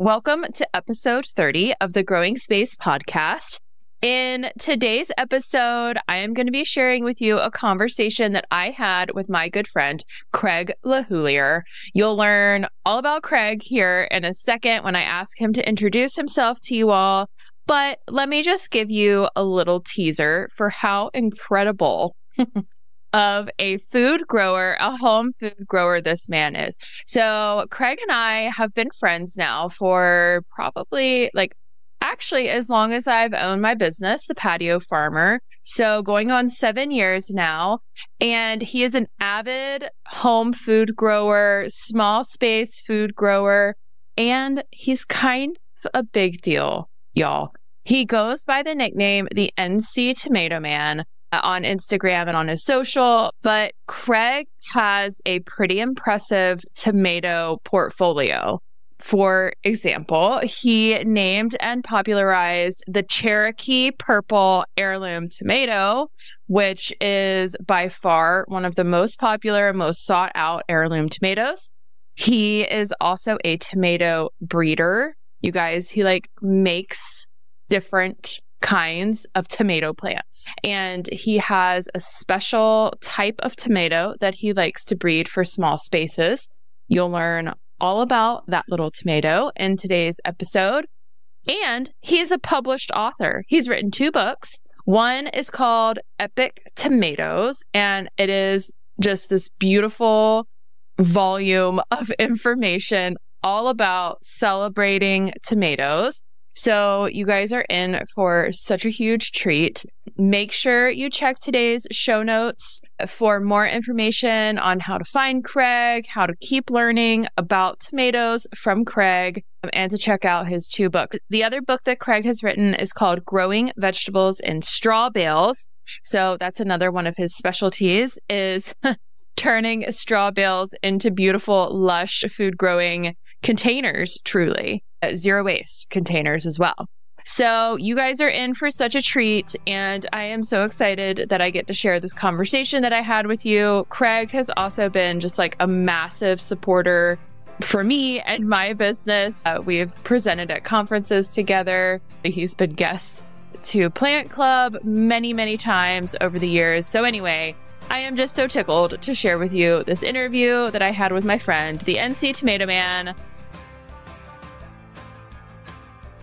Welcome to episode 30 of the Growing Space podcast. In today's episode, I am going to be sharing with you a conversation that I had with my good friend, Craig LeHoullier. You'll learn all about Craig here in a second when I ask him to introduce himself to you all. But let me just give you a little teaser for how incredible of a food grower, a home food grower this man is. So, Craig and I have been friends now for probably like actually as long as I've owned my business, The Patio Farmer. So, going on seven years now. And he is an avid home food grower, small space food grower, and he's kind of a big deal, y'all. He goes by the nickname the NC Tomato Man Uh, on Instagram and on his social, but Craig has a pretty impressive tomato portfolio. For example, he named and popularized the Cherokee Purple Heirloom Tomato, which is by far one of the most popular and most sought out heirloom tomatoes. He is also a tomato breeder. You guys, he like makes different kinds of tomato plants. And he has a special type of tomato that he likes to breed for small spaces. You'll learn all about that little tomato in today's episode. And he's a published author. He's written two books. One is called Epic Tomatoes, and it is just this beautiful volume of information all about celebrating tomatoes. So, you guys are in for such a huge treat. Make sure you check today's show notes for more information on how to find Craig, how to keep learning about tomatoes from Craig, and to check out his two books. The other book that Craig has written is called Growing Vegetables in Straw Bales. So, that's another one of his specialties is turning straw bales into beautiful, lush food growing containers, truly. Uh, zero waste containers as well. So, you guys are in for such a treat, and I am so excited that I get to share this conversation that I had with you. Craig has also been just like a massive supporter for me and my business. Uh, we've presented at conferences together. He's been guest to Plant Club many, many times over the years. So, anyway, I am just so tickled to share with you this interview that I had with my friend, the NC Tomato Man.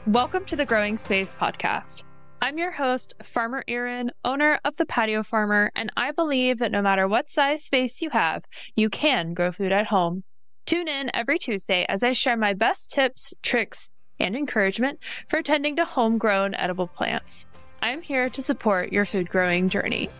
Welcome to the Growing Space podcast. I'm your host, Farmer Erin, owner of the Patio Farmer, and I believe that no matter what size space you have, you can grow food at home. Tune in every Tuesday as I share my best tips, tricks, and encouragement for tending to homegrown edible plants. I'm here to support your food growing journey.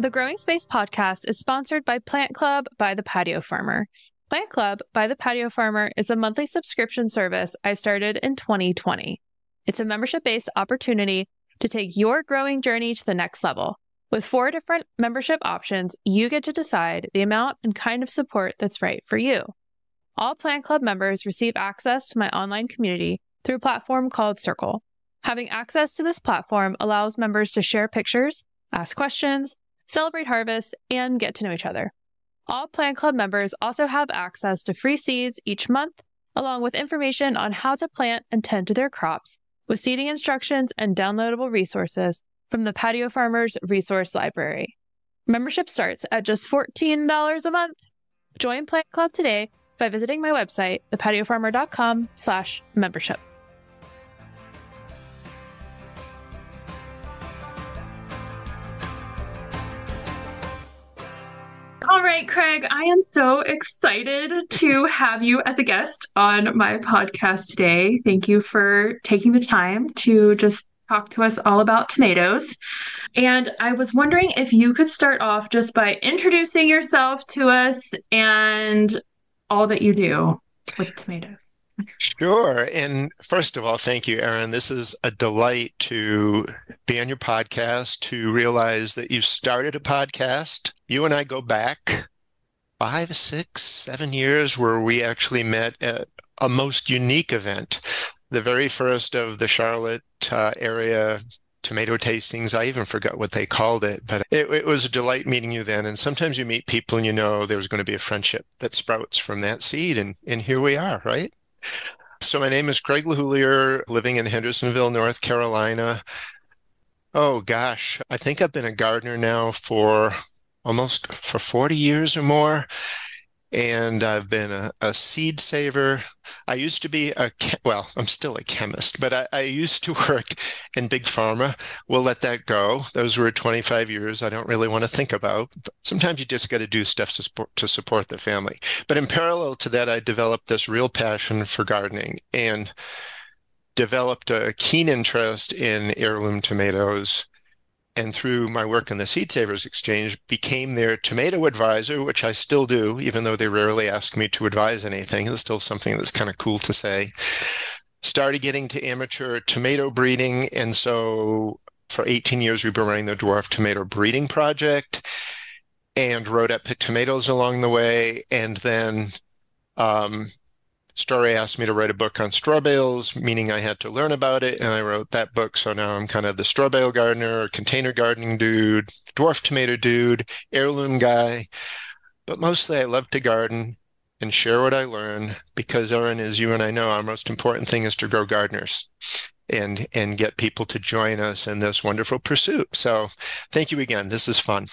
The Growing Space podcast is sponsored by Plant Club by the Patio Farmer. Plant Club by the Patio Farmer is a monthly subscription service I started in 2020. It's a membership based opportunity to take your growing journey to the next level. With four different membership options, you get to decide the amount and kind of support that's right for you. All Plant Club members receive access to my online community through a platform called Circle. Having access to this platform allows members to share pictures, ask questions, celebrate harvest, and get to know each other. All Plant Club members also have access to free seeds each month, along with information on how to plant and tend to their crops, with seeding instructions and downloadable resources from the Patio Farmers Resource Library. Membership starts at just $14 a month. Join Plant Club today by visiting my website, thepatiofarmer.com slash membership. All right, Craig, I am so excited to have you as a guest on my podcast today. Thank you for taking the time to just talk to us all about tomatoes. And I was wondering if you could start off just by introducing yourself to us and all that you do with tomatoes. Sure. And first of all, thank you, Erin. This is a delight to be on your podcast, to realize that you started a podcast. You and I go back five, six, seven years where we actually met at a most unique event, the very first of the Charlotte uh, area tomato tastings. I even forgot what they called it, but it, it, was a delight meeting you then. And sometimes you meet people and you know there's going to be a friendship that sprouts from that seed. And, and here we are, right? So my name is Craig LeHoullier, living in Hendersonville, North Carolina. Oh gosh, I think I've been a gardener now for almost for 40 years or more and I've been a, a, seed saver. I used to be a, well, I'm still a chemist, but I, I, used to work in big pharma. We'll let that go. Those were 25 years I don't really want to think about. Sometimes you just got to do stuff to support, to support the family. But in parallel to that, I developed this real passion for gardening and developed a keen interest in heirloom tomatoes and through my work in the Seed Savers Exchange, became their tomato advisor, which I still do, even though they rarely ask me to advise anything. It's still something that's kind of cool to say. Started getting to amateur tomato breeding. And so for 18 years, we've been running the Dwarf Tomato Breeding Project and wrote Epic Tomatoes along the way. And then um, Storey asked me to write a book on straw bales, meaning I had to learn about it. And I wrote that book. So now I'm kind of the straw bale gardener, container gardening dude, dwarf tomato dude, heirloom guy. But mostly I love to garden and share what I learn because, Erin, as you and I know, our most important thing is to grow gardeners and and get people to join us in this wonderful pursuit. So thank you again. This is fun.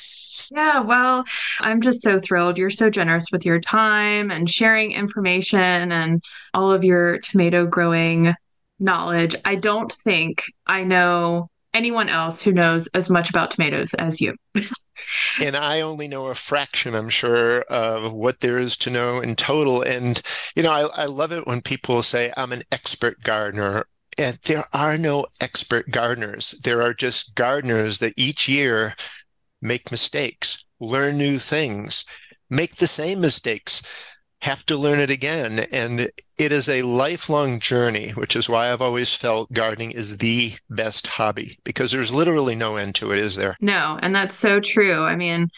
Yeah, well, I'm just so thrilled. You're so generous with your time and sharing information and all of your tomato growing knowledge. I don't think I know anyone else who knows as much about tomatoes as you. and I only know a fraction, I'm sure, of what there is to know in total. And, you know, I, I love it when people say, I'm an expert gardener. And there are no expert gardeners. There are just gardeners that each year make mistakes, learn new things, make the same mistakes, have to learn it again. And it is a lifelong journey, which is why I've always felt gardening is the best hobby because there's literally no end to it, is there? No, and that's so true. I mean,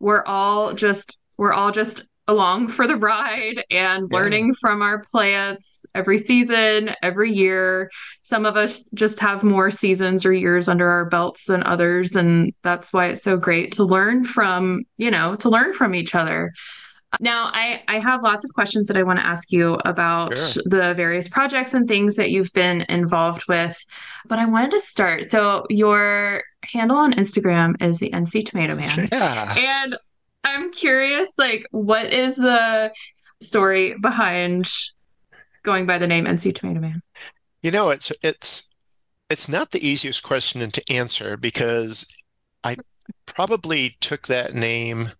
we're all just we're all just along for the ride and learning yeah. from our plants every season, every year. Some of us just have more seasons or years under our belts than others. And that's why it's so great to learn from, you know, to learn from each other. Now, I, I have lots of questions that I want to ask you about sure. the various projects and things that you've been involved with. But I wanted to start. So, your handle on Instagram is the NC Tomato Man. Yeah. And I'm curious, like, what is the story behind going by the name NC Tomato Man? You know, it's it's it's not the easiest question to answer because I probably took that name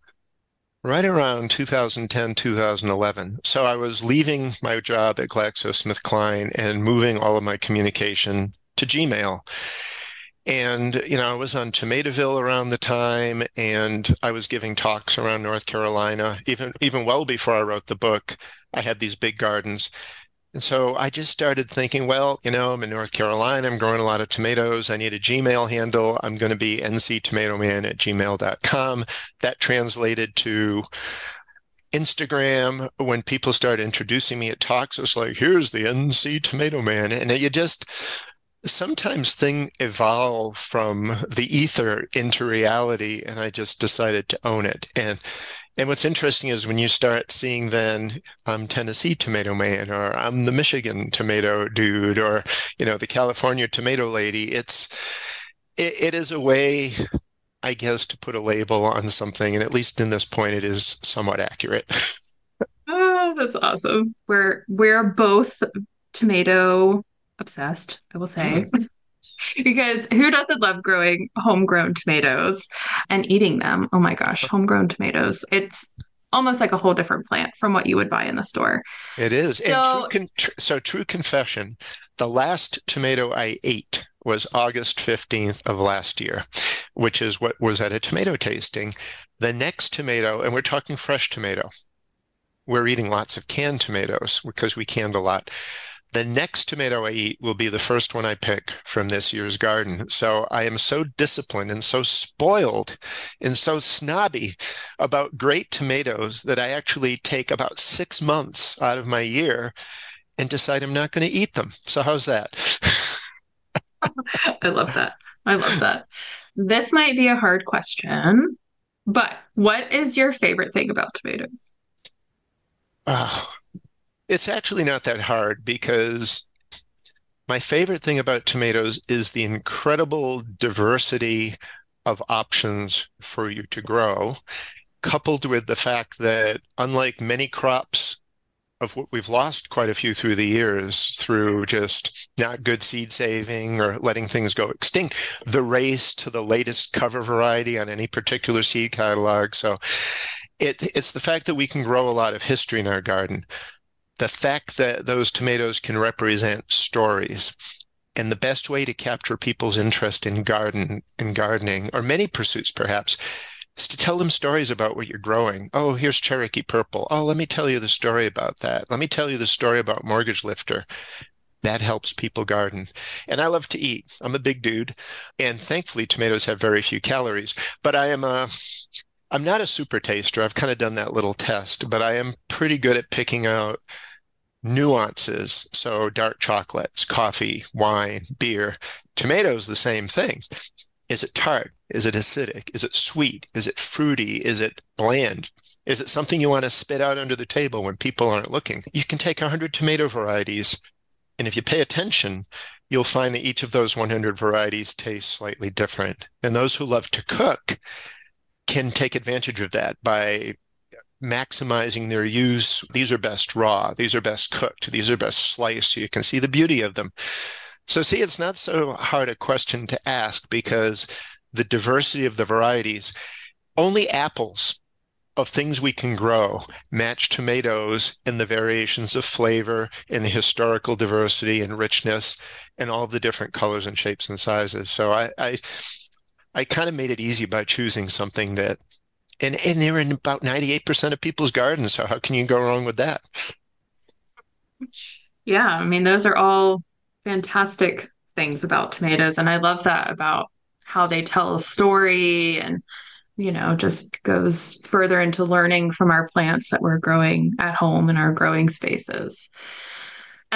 right around 2010, 2011. So I was leaving my job at GlaxoSmithKline and moving all of my communication to Gmail. And, you know, I was on Tomatoville around the time and I was giving talks around North Carolina. Even even well before I wrote the book, I had these big gardens. And so I just started thinking, well, you know, I'm in North Carolina, I'm growing a lot of tomatoes. I need a Gmail handle. I'm going to be nctomatoman at gmail.com. That translated to Instagram. When people started introducing me at talks, it's like, here's the NC Tomato Man. And you just, sometimes things evolve from the ether into reality and i just decided to own it. And and what's interesting is when you start seeing then i'm tennessee tomato man or i'm the michigan tomato dude or you know the california tomato lady it's it, it is a way i guess to put a label on something and at least in this point it is somewhat accurate. Oh that's awesome. We're we're both tomato obsessed, I will say. Mm. because who doesn't love growing homegrown tomatoes and eating them? Oh my gosh, homegrown tomatoes. It's almost like a whole different plant from what you would buy in the store. It is. So, and true con- so true confession, the last tomato I ate was August 15th of last year, which is what was at a tomato tasting. The next tomato, and we're talking fresh tomato. We're eating lots of canned tomatoes because we canned a lot the next tomato I eat will be the first one I pick from this year's garden. So I am so disciplined and so spoiled and so snobby about great tomatoes that I actually take about six months out of my year and decide I'm not going to eat them. So how's that? I love that. I love that. This might be a hard question, but what is your favorite thing about tomatoes? Oh, it's actually not that hard because my favorite thing about tomatoes is the incredible diversity of options for you to grow, coupled with the fact that, unlike many crops of what we've lost quite a few through the years through just not good seed saving or letting things go extinct, the race to the latest cover variety on any particular seed catalog. So it, it's the fact that we can grow a lot of history in our garden. The fact that those tomatoes can represent stories. And the best way to capture people's interest in garden and gardening, or many pursuits perhaps, is to tell them stories about what you're growing. Oh, here's Cherokee Purple. Oh, let me tell you the story about that. Let me tell you the story about Mortgage Lifter. That helps people garden. And I love to eat. I'm a big dude. And thankfully, tomatoes have very few calories. But I am a I'm not a super taster. I've kind of done that little test, but I am pretty good at picking out nuances. So dark chocolates, coffee, wine, beer, tomatoes, the same thing. Is it tart? Is it acidic? Is it sweet? Is it fruity? Is it bland? Is it something you want to spit out under the table when people aren't looking? You can take 100 tomato varieties, and if you pay attention, you'll find that each of those 100 varieties tastes slightly different. And those who love to cook can take advantage of that by maximizing their use. These are best raw, these are best cooked, these are best sliced, so you can see the beauty of them. So, see, it's not so hard a question to ask because the diversity of the varieties, only apples of things we can grow match tomatoes in the variations of flavor and the historical diversity and richness and all the different colors and shapes and sizes. So I I, I kind of made it easy by choosing something that and, and they're in about 98% of people's gardens. So how can you go wrong with that? Yeah, I mean, those are all fantastic things about tomatoes. And I love that about how they tell a story and, you know, just goes further into learning from our plants that we're growing at home in our growing spaces.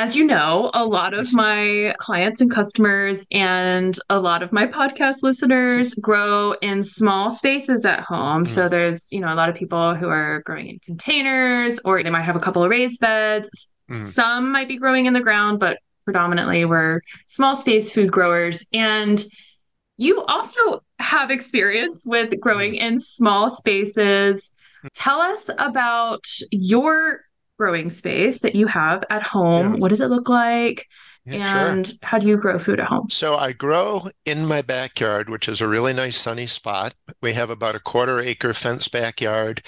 As you know, a lot of my clients and customers and a lot of my podcast listeners grow in small spaces at home. Mm. So there's, you know, a lot of people who are growing in containers or they might have a couple of raised beds. Mm. Some might be growing in the ground, but predominantly we're small space food growers. And you also have experience with growing in small spaces. Tell us about your growing space that you have at home. Yeah. What does it look like? Yeah, and sure. how do you grow food at home? So I grow in my backyard, which is a really nice sunny spot. We have about a quarter acre fenced backyard.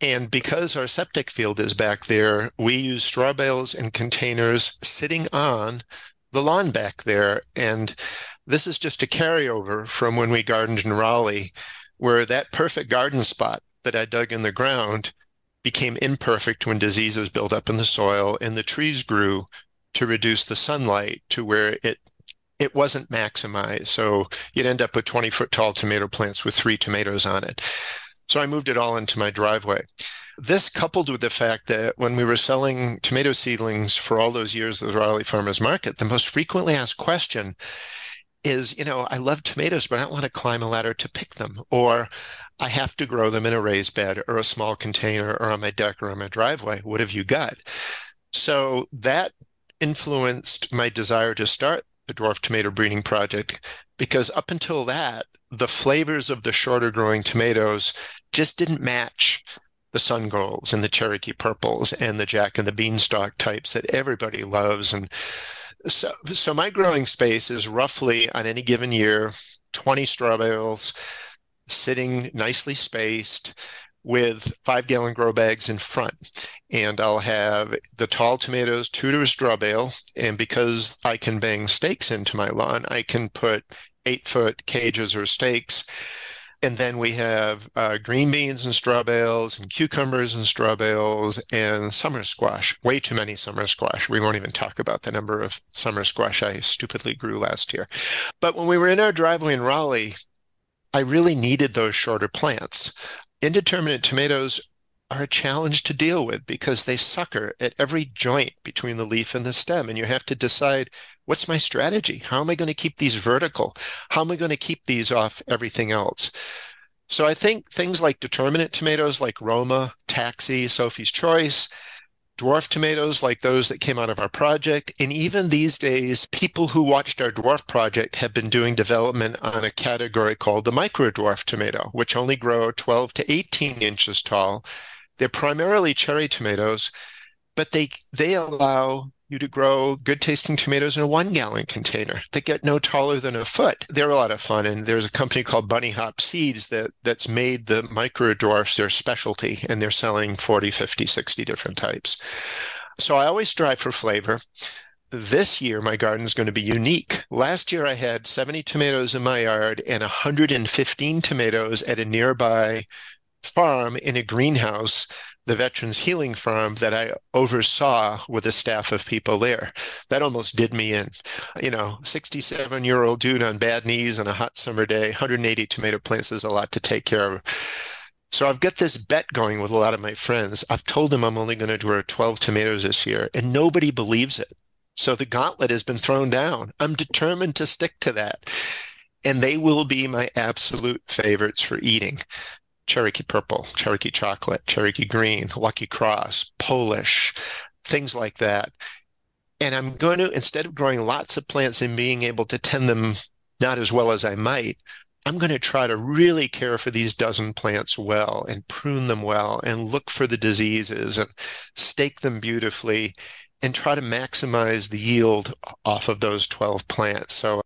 And because our septic field is back there, we use straw bales and containers sitting on the lawn back there. And this is just a carryover from when we gardened in Raleigh, where that perfect garden spot that I dug in the ground became imperfect when diseases built up in the soil and the trees grew to reduce the sunlight to where it it wasn't maximized. So you'd end up with 20 foot tall tomato plants with three tomatoes on it. So I moved it all into my driveway. This coupled with the fact that when we were selling tomato seedlings for all those years at the Raleigh Farmers Market, the most frequently asked question is, you know, I love tomatoes, but I don't want to climb a ladder to pick them. Or I have to grow them in a raised bed or a small container or on my deck or on my driveway. What have you got? So that influenced my desire to start the dwarf tomato breeding project because up until that, the flavors of the shorter growing tomatoes just didn't match the sun golds and the Cherokee purples and the Jack and the Beanstalk types that everybody loves. And so, so my growing space is roughly on any given year 20 straw bales sitting nicely spaced with five gallon grow bags in front. And I'll have the tall tomatoes two to a straw bale. And because I can bang stakes into my lawn, I can put eight foot cages or stakes. And then we have uh, green beans and straw bales and cucumbers and straw bales and summer squash. Way too many summer squash. We won't even talk about the number of summer squash I stupidly grew last year. But when we were in our driveway in Raleigh, I really needed those shorter plants. Indeterminate tomatoes are a challenge to deal with because they sucker at every joint between the leaf and the stem. And you have to decide what's my strategy? How am I going to keep these vertical? How am I going to keep these off everything else? So I think things like determinate tomatoes like Roma, Taxi, Sophie's Choice, dwarf tomatoes like those that came out of our project. And even these days, people who watched our dwarf project have been doing development on a category called the micro dwarf tomato, which only grow 12 to 18 inches tall. They're primarily cherry tomatoes, but they they allow you to grow good tasting tomatoes in a one gallon container that get no taller than a foot. They're a lot of fun. And there's a company called Bunny Hop Seeds that that's made the micro dwarfs their specialty and they're selling 40, 50, 60 different types. So I always strive for flavor. This year, my garden is going to be unique. Last year, I had 70 tomatoes in my yard and 115 tomatoes at a nearby farm in a greenhouse the Veterans Healing Farm that I oversaw with a staff of people there. That almost did me in. You know, 67 year old dude on bad knees on a hot summer day, 180 tomato plants is a lot to take care of. So I've got this bet going with a lot of my friends. I've told them I'm only going to grow 12 tomatoes this year, and nobody believes it. So the gauntlet has been thrown down. I'm determined to stick to that. And they will be my absolute favorites for eating. Cherokee purple, Cherokee chocolate, Cherokee green, Lucky Cross, Polish, things like that. And I'm going to, instead of growing lots of plants and being able to tend them not as well as I might, I'm going to try to really care for these dozen plants well and prune them well and look for the diseases and stake them beautifully and try to maximize the yield off of those 12 plants. So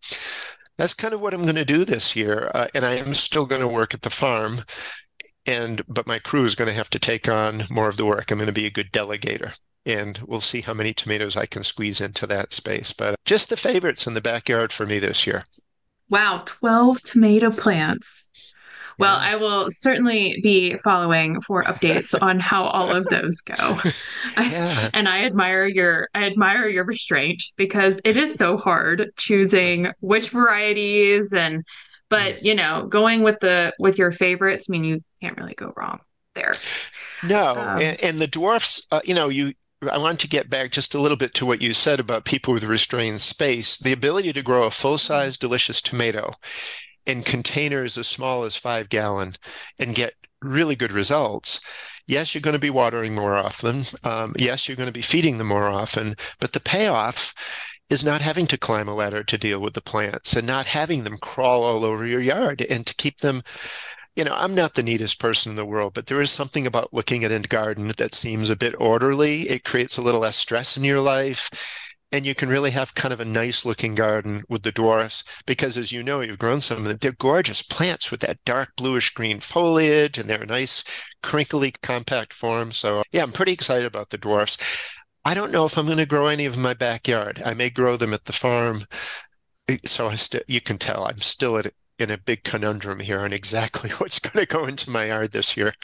that's kind of what I'm going to do this year. Uh, and I am still going to work at the farm and but my crew is going to have to take on more of the work. I'm going to be a good delegator and we'll see how many tomatoes I can squeeze into that space. But just the favorites in the backyard for me this year. Wow, 12 tomato plants. Well. I will certainly be following for updates on how all of those go. yeah. I, and I admire your I admire your restraint because it is so hard choosing which varieties and but you know going with the with your favorites i mean you can't really go wrong there no um, and, and, the dwarfs uh, you know you I want to get back just a little bit to what you said about people with restrained space. The ability to grow a full size, delicious tomato in containers as small as five gallon and get really good results. Yes, you're going to be watering more often. Um, yes, you're going to be feeding them more often, but the payoff is not having to climb a ladder to deal with the plants and not having them crawl all over your yard and to keep them you know, I'm not the neatest person in the world, but there is something about looking at a garden that seems a bit orderly. It creates a little less stress in your life. And you can really have kind of a nice looking garden with the dwarfs because, as you know, you've grown some of them. They're gorgeous plants with that dark bluish green foliage and they're a nice, crinkly, compact form. So, yeah, I'm pretty excited about the dwarfs. I don't know if I'm going to grow any of my backyard. I may grow them at the farm. So I still, you can tell I'm still at, in a big conundrum here on exactly what's going to go into my yard this year.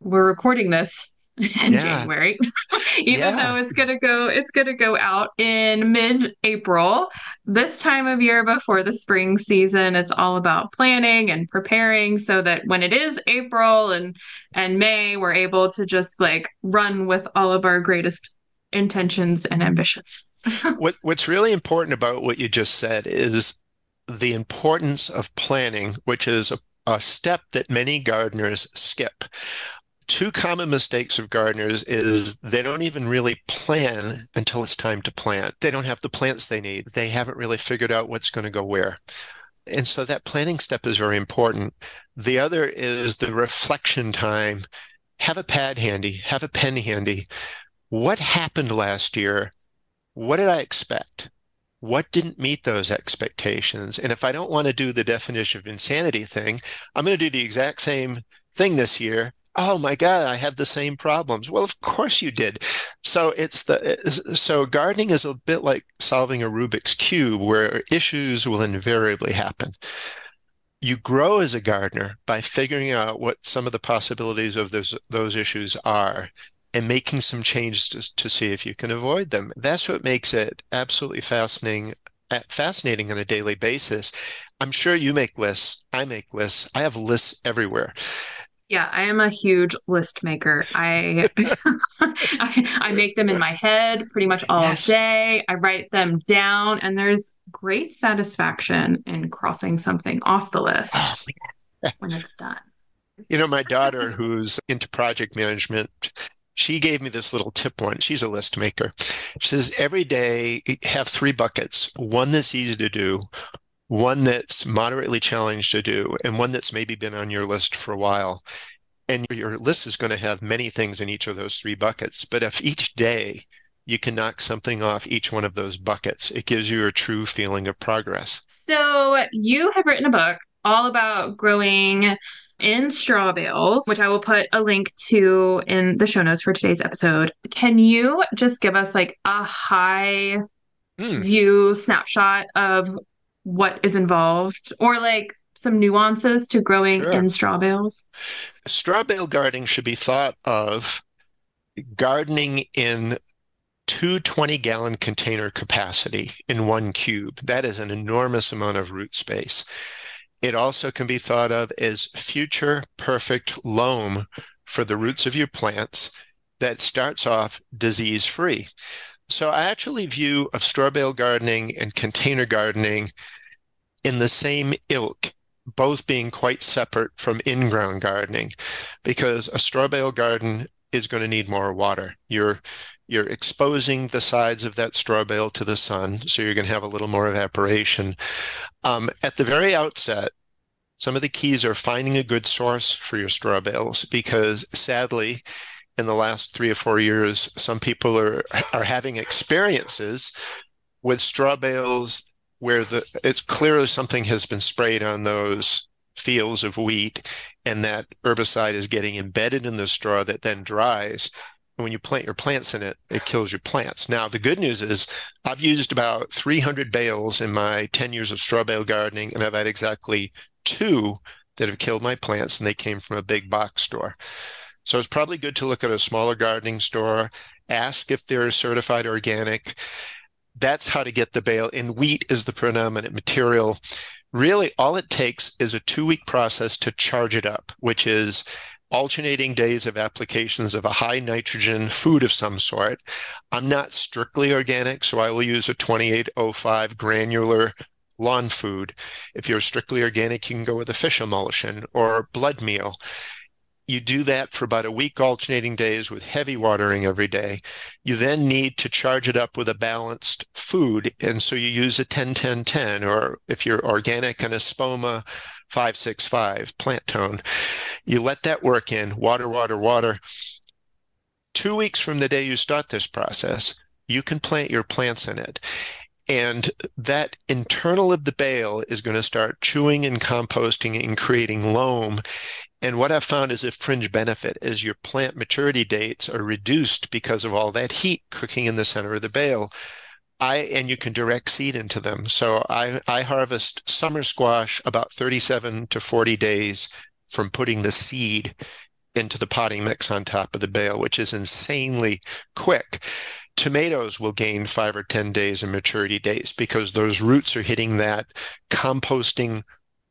We're recording this in yeah. January, even yeah. though it's gonna go, it's gonna go out in mid-April. This time of year before the spring season, it's all about planning and preparing so that when it is April and and May, we're able to just like run with all of our greatest intentions and ambitions. what What's really important about what you just said is the importance of planning, which is a, a step that many gardeners skip. Two common mistakes of gardeners is they don't even really plan until it's time to plant. They don't have the plants they need. They haven't really figured out what's going to go where. And so that planning step is very important. The other is the reflection time. Have a pad handy, have a pen handy what happened last year? What did I expect? What didn't meet those expectations? And if I don't want to do the definition of insanity thing, I'm going to do the exact same thing this year. Oh my God, I have the same problems. Well, of course you did. So it's the so gardening is a bit like solving a Rubik's cube where issues will invariably happen you grow as a gardener by figuring out what some of the possibilities of those those issues are and making some changes to, to see if you can avoid them. That's what makes it absolutely fascinating uh, fascinating on a daily basis. I'm sure you make lists. I make lists. I have lists everywhere. Yeah, I am a huge list maker. I I, I, make them in my head pretty much all yes. day. I write them down, and there's great satisfaction in crossing something off the list oh, when it's done. You know, my daughter, who's into project management, she gave me this little tip once. She's a list maker. She says every day have three buckets: one that's easy to do, one that's moderately challenged to do, and one that's maybe been on your list for a while. And your list is going to have many things in each of those three buckets. But if each day you can knock something off each one of those buckets, it gives you a true feeling of progress. So you have written a book all about growing in straw bales, which I will put a link to in the show notes for today's episode. Can you just give us like a high mm. view snapshot of what is involved or like some nuances to growing sure. in straw bales? Straw bale gardening should be thought of gardening in two 20 gallon container capacity in one cube. That is an enormous amount of root space. It also can be thought of as future perfect loam for the roots of your plants that starts off disease free. So I actually view of straw bale gardening and container gardening in the same ilk, both being quite separate from in-ground gardening, because a straw bale garden is going to need more water. You're you're exposing the sides of that straw bale to the sun, so you're going to have a little more evaporation. Um, at the very outset, some of the keys are finding a good source for your straw bales, because sadly, in the last three or four years, some people are are having experiences with straw bales where the it's clearly something has been sprayed on those fields of wheat and that herbicide is getting embedded in the straw that then dries and when you plant your plants in it it kills your plants now the good news is i've used about 300 bales in my 10 years of straw bale gardening and i've had exactly two that have killed my plants and they came from a big box store so it's probably good to look at a smaller gardening store, ask if they're certified organic. That's how to get the bale. And wheat is the predominant material. Really, all it takes is a two week process to charge it up, which is alternating days of applications of a high nitrogen food of some sort. I'm not strictly organic, so I will use a 2805 granular lawn food. If you're strictly organic, you can go with a fish emulsion or blood meal you do that for about a week, alternating days with heavy watering every day. You then need to charge it up with a balanced food. And so you use a 10 10 10, or if you're organic, an Espoma 565 plant tone. You let that work in water, water, water. Two weeks from the day you start this process, you can plant your plants in it. And that internal of the bale is going to start chewing and composting and creating loam. And what I've found is a fringe benefit is your plant maturity dates are reduced because of all that heat cooking in the center of the bale. I and you can direct seed into them. So I, I harvest summer squash about 37 to 40 days from putting the seed into the potting mix on top of the bale, which is insanely quick. Tomatoes will gain five or 10 days in maturity dates because those roots are hitting that composting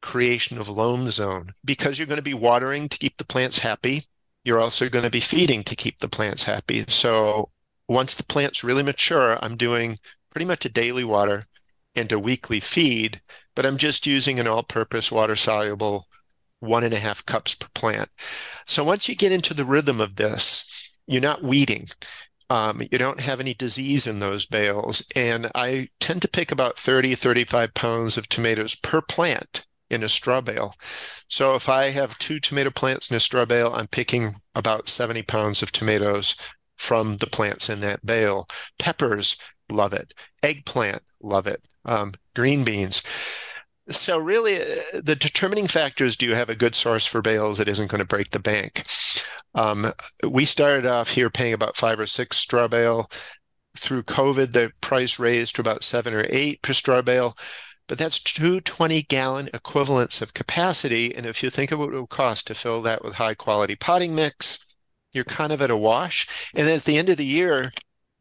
creation of loam zone because you're going to be watering to keep the plants happy. You're also going to be feeding to keep the plants happy. So once the plants really mature, I'm doing pretty much a daily water and a weekly feed, but I'm just using an all purpose water soluble one and a half cups per plant. So once you get into the rhythm of this, you're not weeding. Um, you don't have any disease in those bales. And I tend to pick about 30, 35 pounds of tomatoes per plant in a straw bale. So if I have two tomato plants in a straw bale, I'm picking about 70 pounds of tomatoes from the plants in that bale. Peppers, love it. Eggplant, love it. Um, green beans. So really, uh, the determining factor is: do you have a good source for bales that isn't going to break the bank? Um, we started off here paying about five or six straw bale. Through COVID, the price raised to about seven or eight per straw bale but that's two 20 gallon equivalents of capacity. And if you think of what it would cost to fill that with high quality potting mix, you're kind of at a wash. And then at the end of the year,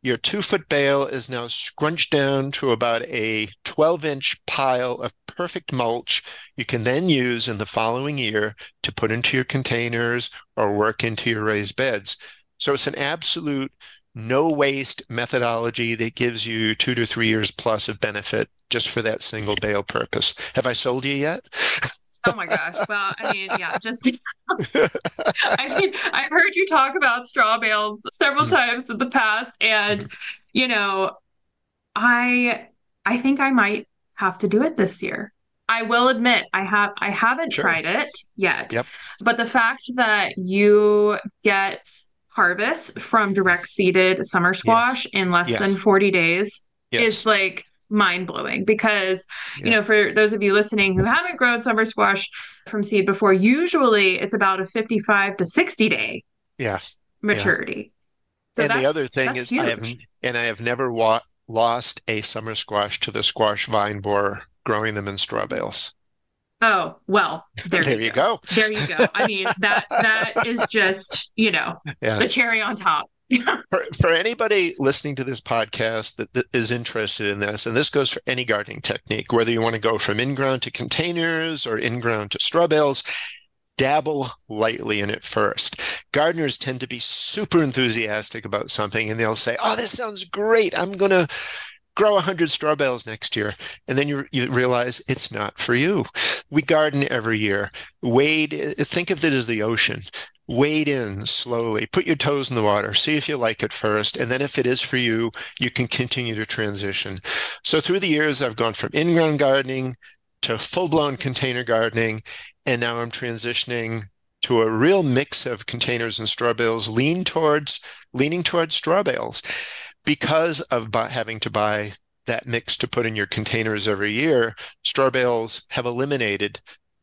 Your two foot bale is now scrunched down to about a 12 inch pile of perfect mulch you can then use in the following year to put into your containers or work into your raised beds. So it's an absolute no waste methodology that gives you two to three years plus of benefit just for that single bale purpose. Have I sold you yet? oh my gosh. Well, I mean, yeah, just I mean, I've heard you talk about straw bales several hmm. times in the past and you know, I I think I might have to do it this year. I will admit I have I haven't sure. tried it yet. Yep. But the fact that you get harvest from direct seeded summer squash yes. in less yes. than 40 days yes. is like mind blowing because, yeah. you know, for those of you listening who haven't grown summer squash from seed before, usually it's about a 55 to 60 day yeah. maturity. Yeah. So and the other thing is, huge. I have, and I have never wa- lost a summer squash to the squash vine borer growing them in straw bales. Oh, well, there, there you, go. go. There you go. I mean, that that is just, you know, yeah. the cherry on top. for, for anybody listening to this podcast that, that is interested in this, and this goes for any gardening technique, whether you want to go from in-ground to containers or in-ground to straw bales, dabble lightly in it first. Gardeners tend to be super enthusiastic about something and they'll say, Oh, this sounds great. I'm going to grow 100 straw bales next year and then you, you realize it's not for you. We garden every year. Wade think of it as the ocean. Wade in slowly. Put your toes in the water. See if you like it first and then if it is for you you can continue to transition. So through the years i've gone from in-ground gardening to full-blown container gardening and now i'm transitioning to a real mix of containers and straw bales lean towards leaning towards straw bales because of having to buy that mix to put in your containers every year, straw bales have eliminated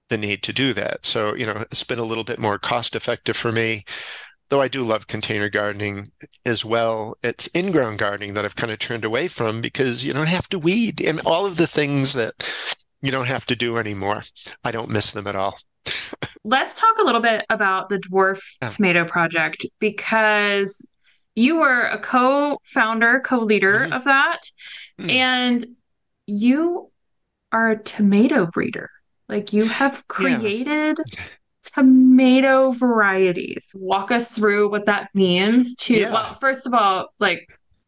the need to do that. So, you know, it's been a little bit more cost effective for me. Though I do love container gardening as well. It's in ground gardening that I've kind of turned away from because you don't have to weed and all of the things that you don't have to do anymore. I don't miss them at all. Let's talk a little bit about the dwarf yeah. tomato project because you were a co-founder, co-leader mm-hmm. of that, mm. and you are a tomato breeder. Like you have created yeah. tomato varieties. Walk us through what that means to yeah. well, first of all, like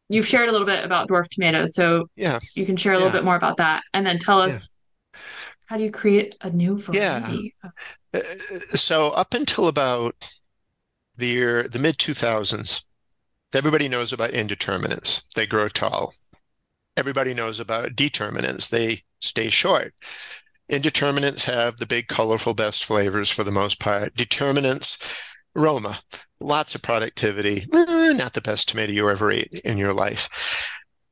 you've shared a little bit about dwarf tomatoes, so yeah, you can share a little bit more about that, and then tell us how do you create a new variety? Yeah. Uh, so up until about the year the mid 2000s Everybody knows about indeterminates. They grow tall. Everybody knows about determinates. They stay short. Indeterminates have the big, colorful, best flavors for the most part. Determinates, aroma, lots of productivity, eh, not the best tomato you ever ate in your life.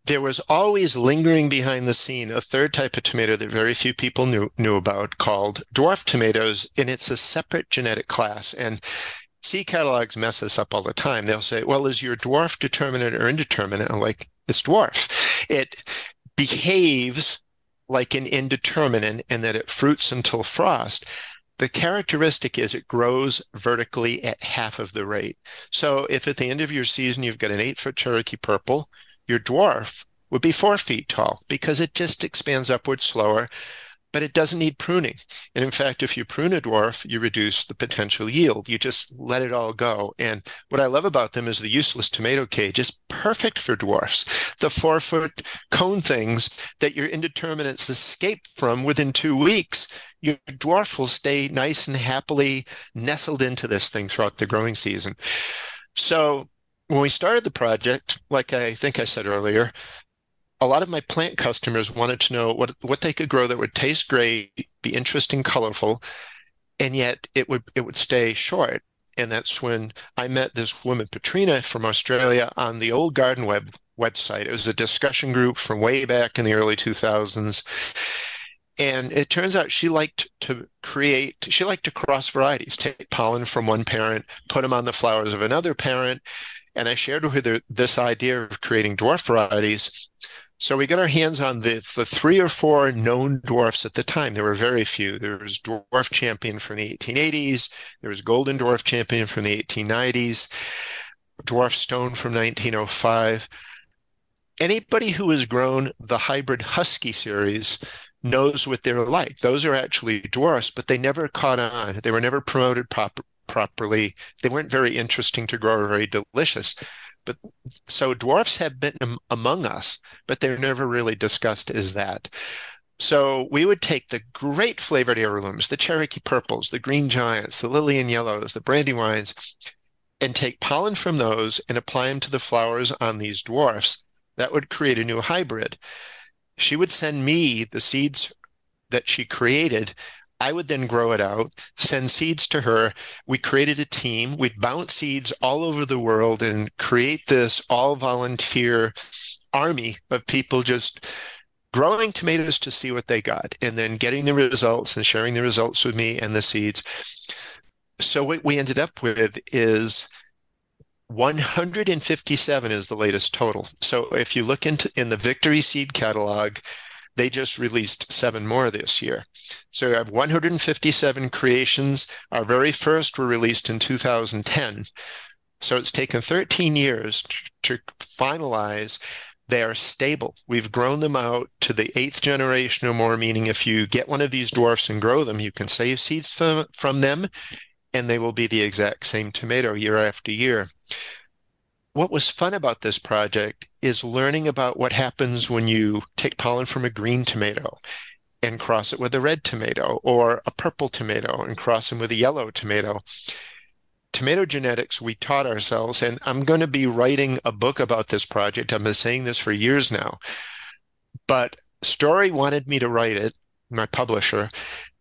There was always lingering behind the scene a third type of tomato that very few people knew knew about called dwarf tomatoes, and it's a separate genetic class. And seed catalogs mess this up all the time. They'll say, well, is your dwarf determinate or indeterminate? I'm like, it's dwarf. It behaves like an indeterminate in that it fruits until frost. The characteristic is it grows vertically at half of the rate. So if at the end of your season you've got an eight foot Cherokee purple, your dwarf would be four feet tall because it just expands upward slower but it doesn't need pruning. And in fact, if you prune a dwarf, you reduce the potential yield. You just let it all go. And what I love about them is the useless tomato cage is perfect for dwarfs. The four foot cone things that your indeterminates escape from within two weeks, your dwarf will stay nice and happily nestled into this thing throughout the growing season. So when we started the project, like I think I said earlier, a lot of my plant customers wanted to know what what they could grow that would taste great, be interesting, colorful, and yet it would it would stay short. And that's when I met this woman, Patrina from Australia, on the old Garden Web website. It was a discussion group from way back in the early 2000s. And it turns out she liked to create, she liked to cross varieties, take pollen from one parent, put them on the flowers of another parent. And I shared with her this idea of creating dwarf varieties. So we got our hands on the, the three or four known dwarfs at the time. There were very few. There was Dwarf Champion from the 1880s. There was Golden Dwarf Champion from the 1890s. Dwarf Stone from 1905. anybody who has grown the hybrid husky series knows what they're like. Those are actually dwarfs, but they never caught on. They were never promoted prop- properly. They weren't very interesting to grow or very delicious. But so dwarfs have been among us, but they're never really discussed as that. So we would take the great flavored heirlooms, the Cherokee purples, the green giants, the Lillian yellows, the brandywines, and take pollen from those and apply them to the flowers on these dwarfs. That would create a new hybrid. She would send me the seeds that she created. I would then grow it out, send seeds to her. We created a team. We'd bounce seeds all over the world and create this all volunteer army of people just growing tomatoes to see what they got and then getting the results and sharing the results with me and the seeds. So what we ended up with is 157 is the latest total. So if you look into in the Victory Seed catalog, they just released seven more this year. So we have 157 creations. Our very first were released in 2010. So it's taken 13 years to, finalize they are stable. We've grown them out to the eighth generation or more, meaning if you get one of these dwarfs and grow them, you can save seeds from them and they will be the exact same tomato year after year. What was fun about this project is learning about what happens when you take pollen from a green tomato and cross it with a red tomato or a purple tomato and cross them with a yellow tomato tomato genetics we taught ourselves, and I'm going to be writing a book about this project. I've been saying this for years now. But Storey wanted me to write it, my publisher,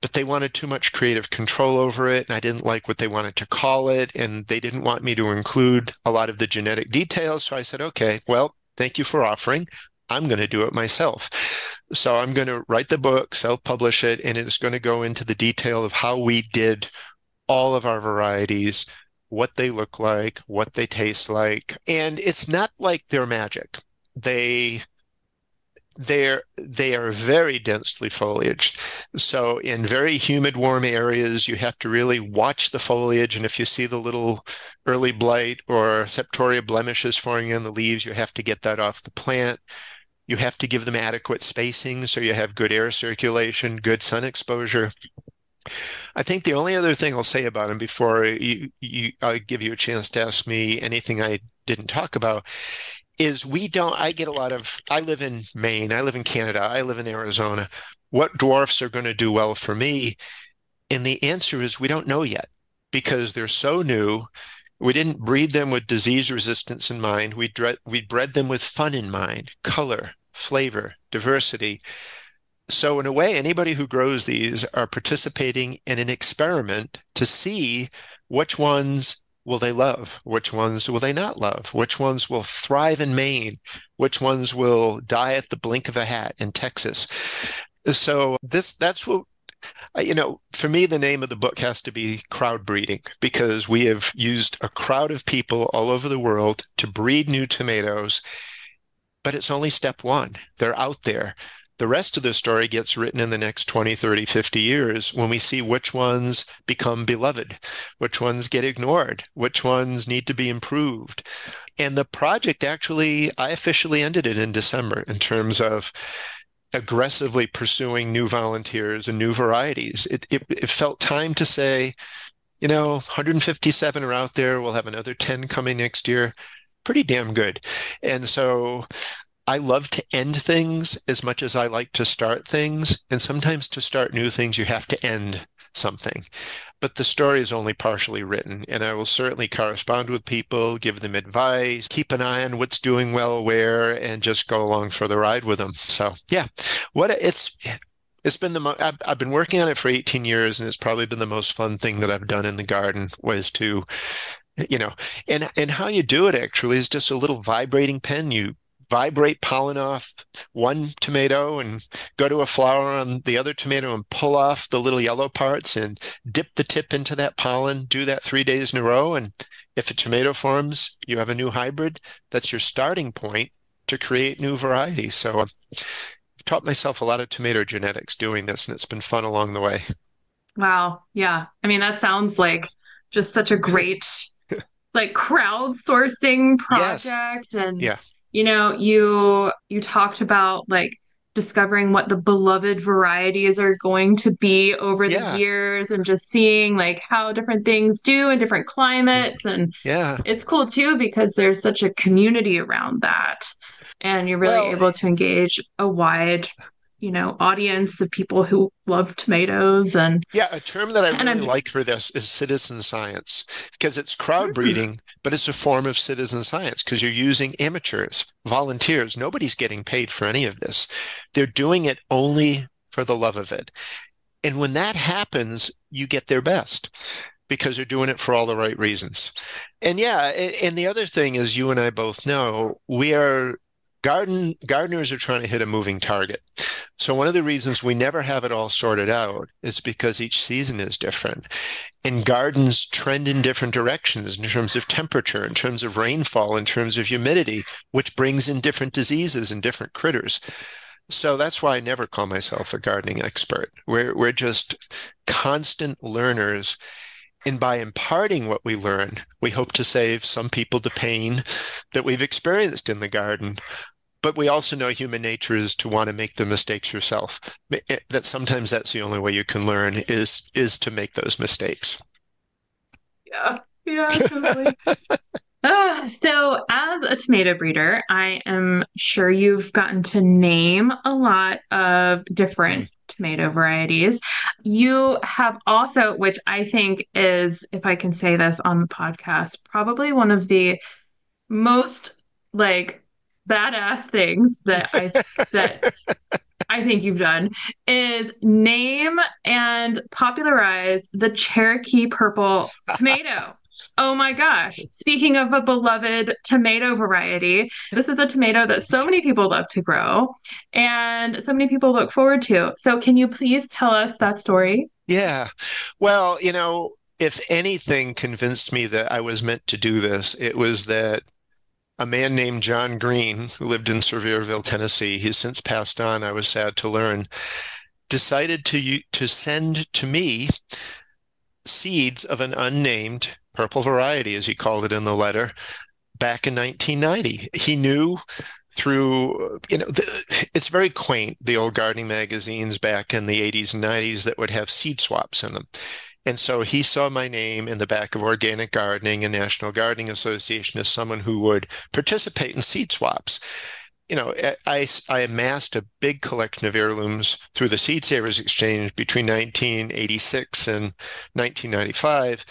but they wanted too much creative control over it, and I didn't like what they wanted to call it, and they didn't want me to include a lot of the genetic details. So I said, okay, well, thank you for offering. I'm going to do it myself. So I'm going to write the book, self publish it, and it's going to go into the detail of how we did all of our varieties, what they look like, what they taste like. And it's not like they're magic. They they're they are very densely foliaged. So in very humid warm areas you have to really watch the foliage. And if you see the little early blight or septoria blemishes forming on the leaves you have to get that off the plant. You have to give them adequate spacing so you have good air circulation good sun exposure. I think the only other thing I'll say about them before you, you, I give you a chance to ask me anything I didn't talk about is we don't, I get a lot of, I live in Maine, I live in Canada, I live in Arizona. What dwarfs are going to do well for me? And the answer is we don't know yet because they're so new. We didn't breed them with disease resistance in mind. We, dre- we bred them with fun in mind, color, flavor, diversity. So, in a way, anybody who grows these are participating in an experiment to see which ones will they love, which ones will they not love, which ones will thrive in Maine, which ones will die at the blink of a hat in Texas. So, this that's what you know, for me, the name of the book has to be crowd breeding because we have used a crowd of people all over the world to breed new tomatoes. But it's only step one. They're out there. The rest of the story gets written in the next 20, 30, 50 years when we see which ones become beloved, which ones get ignored, which ones need to be improved. And the project actually, I officially ended it in December in terms of aggressively pursuing new volunteers and new varieties. It, it, it felt time to say, you know, 157 are out there. We'll have another 10 coming next year. Pretty damn good. And so I love to end things as much as I like to start things. And sometimes to start new things, you have to end something. But the story is only partially written. And I will certainly correspond with people, give them advice, keep an eye on what's doing well where, and just go along for the ride with them. So, yeah, what it's. It's been the mo- I've, I've been working on it for 18 years, and it's probably been the most fun thing that I've done in the garden was to you know and and how you do it actually is just a little vibrating pen you vibrate pollen off one tomato and go to a flower on the other tomato and pull off the little yellow parts and dip the tip into that pollen, do that three days in a row. And if a tomato forms, you have a new hybrid. That's your starting point to create new varieties. So um, I've taught myself a lot of tomato genetics doing this, and it's been fun along the way. Wow. Yeah. I mean, that sounds like just such a great like crowdsourcing project yes. and yeah you know, you you talked about like discovering what the beloved varieties are going to be over Yeah. the years and just seeing like how different things do in different climates and Yeah. it's cool too because there's such a community around that and you're really Well, able to engage a wide you know audience of people who love tomatoes and Yeah, a term that I really I'm- like for this is citizen science because it's crowd Hmm. breeding, but it's a form of citizen science because you're using amateurs, volunteers. Nobody's getting paid for any of this. They're doing it only for the love of it. And when that happens, you get their best because they're doing it for all the right reasons. And yeah, and the other thing is you and I both know we are garden gardeners are trying to hit a moving target. So one of the reasons we never have it all sorted out is because each season is different. And gardens trend in different directions in terms of temperature, in terms of rainfall, in terms of humidity, which brings in different diseases and different critters. So that's why I never call myself a gardening expert. We're we're just constant learners. And by imparting what we learn, we hope to save some people the pain that we've experienced in the garden. But we also know human nature is to want to make the mistakes yourself. Eh, That sometimes that's the only way you can learn is is to make those mistakes. yeah yeah totally Ah, so as a tomato breeder i am sure you've gotten to name a lot of different tomato varieties you have also which i think is if i can say this on the podcast probably one of the most like badass things that I that I think you've done is name and popularize the Cherokee purple tomato. Oh my gosh. Speaking of a beloved tomato variety, this is a tomato that so many people love to grow and so many people look forward to. So, can you please tell us that story? Yeah. Well, you know, if anything convinced me that I was meant to do this, it was that a man named John Green, who lived in Sevierville, Tennessee, he's since passed on, I was sad to learn, decided to to send to me seeds of an unnamed purple variety, as he called it in the letter, back in 1990. He knew through, you know, the, it's very quaint, the old gardening magazines back in the 80s and 90s that would have seed swaps in them. And so he saw my name in the back of Organic Gardening and National Gardening Association as someone who would participate in seed swaps. You know, eh, I, I amassed a big collection of heirlooms through the Seed Savers Exchange between 1986 and 1995.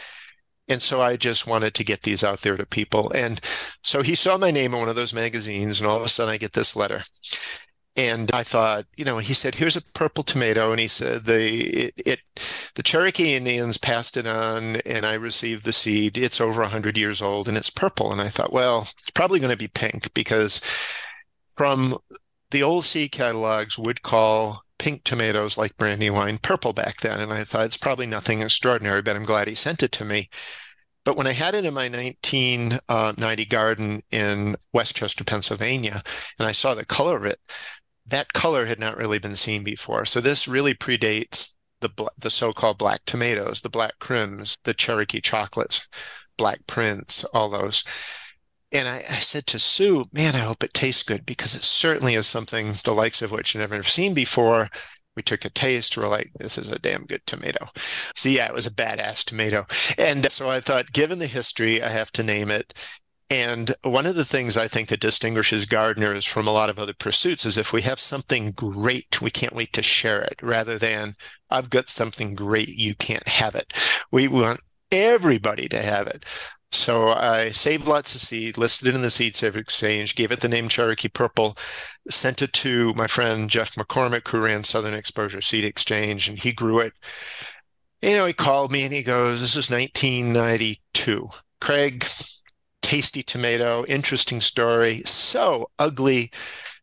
And so I just wanted to get these out there to people. And so he saw my name in one of those magazines, and all of a sudden I get this letter. And I thought, you know, he said, "Here's a purple tomato," and he said, "the it, it the Cherokee Indians passed it on, and I received the seed. It's over hundred years old, and it's purple." And I thought, well, it's probably going to be pink because from the old seed catalogs would call pink tomatoes like Brandywine purple back then, and I thought it's probably nothing extraordinary. But I'm glad he sent it to me. But when I had it in my 1990 uh, garden in West Chester, Pennsylvania, and I saw the color of it, that color had not really been seen before. So this really predates the the so-called black tomatoes, the black Krims, the Cherokee chocolates, black prince, all those. And I, I, said to Sue, man, I hope it tastes good because it certainly is something the likes of which I've never seen before. We took a taste. We're like, this is a damn good tomato. So yeah, it was a badass tomato. And so I thought, given the history, I have to name it. And one of the things I think that distinguishes gardeners from a lot of other pursuits is if we have something great, we can't wait to share it rather than I've got something great, you can't have it. We want everybody to have it. So I saved lots of seed, listed it in the Seed Saver Exchange, gave it the name Cherokee Purple, sent it to my friend Jeff McCormack, who ran Southern Exposure Seed Exchange, and he grew it. You know, he called me and he goes, This is 1992. Craig, tasty tomato, interesting story, so ugly.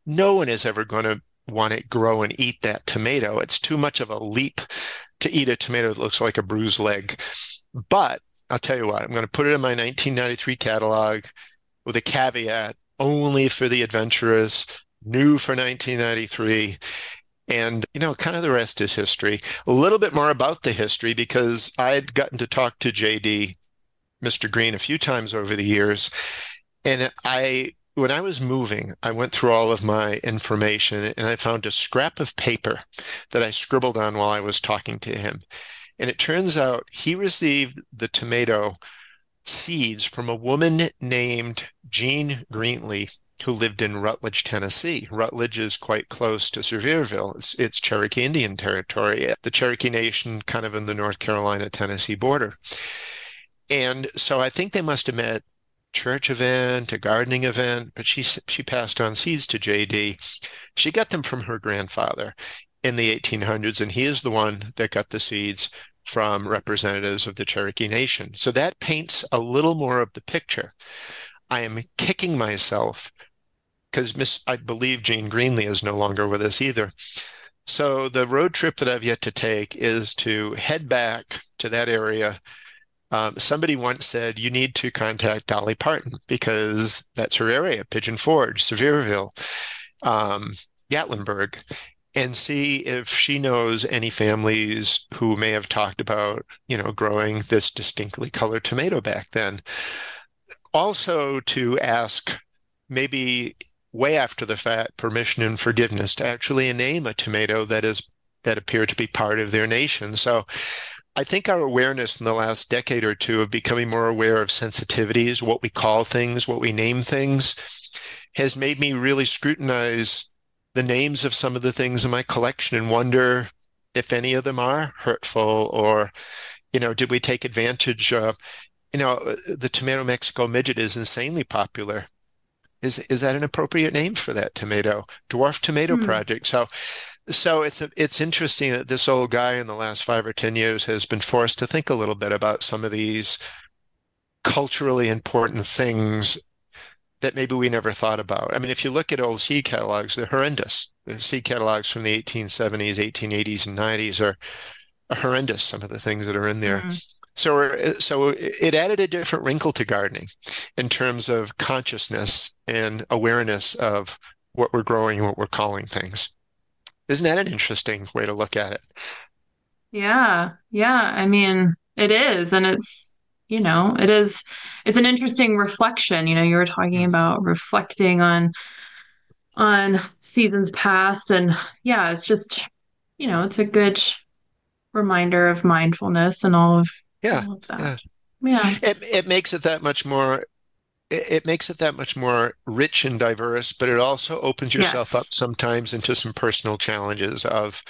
No one is ever going to want to grow and eat that tomato. It's too much of a leap to eat a tomato that looks like a bruised leg. But I'll tell you what, I'm going to put it in my 1993 catalog with a caveat only for the adventurous, new for 1993. And, you know, kind of the rest is history. A little bit more about the history because I had gotten to talk to JD, Mr. Green, a few times over the years. And I when I was moving, I went through all of my information and I found a scrap of paper that I scribbled on while I was talking to him. And it turns out he received the tomato seeds from a woman named Jean Greenlee who lived in Rutledge, Tennessee. Rutledge is quite close to Sevierville. It's, it's Cherokee Indian territory, the Cherokee Nation kind of in the North Carolina Tennessee border. And so I think they must have met church event, a gardening event, but she she passed on seeds to JD. She got them from her grandfather in the 1800s, and he is the one that got the seeds from representatives of the Cherokee Nation. So that paints a little more of the picture. I am kicking myself because Miss I believe Jean Greenlee is no longer with us either. So the road trip that I've yet to take is to head back to that area um, somebody once said you need to contact Dolly Parton because that's her area, Pigeon Forge, Sevierville, um, Gatlinburg, and see if she knows any families who may have talked about, you know, growing this distinctly colored tomato back then. Also to ask maybe way after the fact permission and forgiveness to actually name a tomato that is that appear to be part of their nation. So I think our awareness in the last decade or two of becoming more aware of sensitivities, what we call things, what we name things, has made me really scrutinize the names of some of the things in my collection and wonder if any of them are hurtful or, you know, did we take advantage of, you know, the tomato Mexico midget is insanely popular. Is is that an appropriate name for that tomato? Dwarf Tomato hmm. Project. So so it's it's interesting that this old guy in the last five or ten years has been forced to think a little bit about some of these culturally important things that maybe we never thought about. I mean, if you look at old seed catalogs, they're horrendous. The seed catalogs from the 1870s, 1880s, and 90s are, are horrendous. Some of the things that are in there. Mm. So, so it added a different wrinkle to gardening in terms of consciousness and awareness of what we're growing and what we're calling things. Isn't that an interesting way to look at it? Yeah. Yeah. I mean, it is. And it's, you know, it is, it's an interesting reflection. You know, you were talking about reflecting on, on seasons past. And yeah, it's just, you know, it's a good reminder of mindfulness and all of, yeah, all of that. Yeah. yeah. It, it makes it that much more it makes it that much more rich and diverse, but it also opens yourself yes. up sometimes into some personal challenges of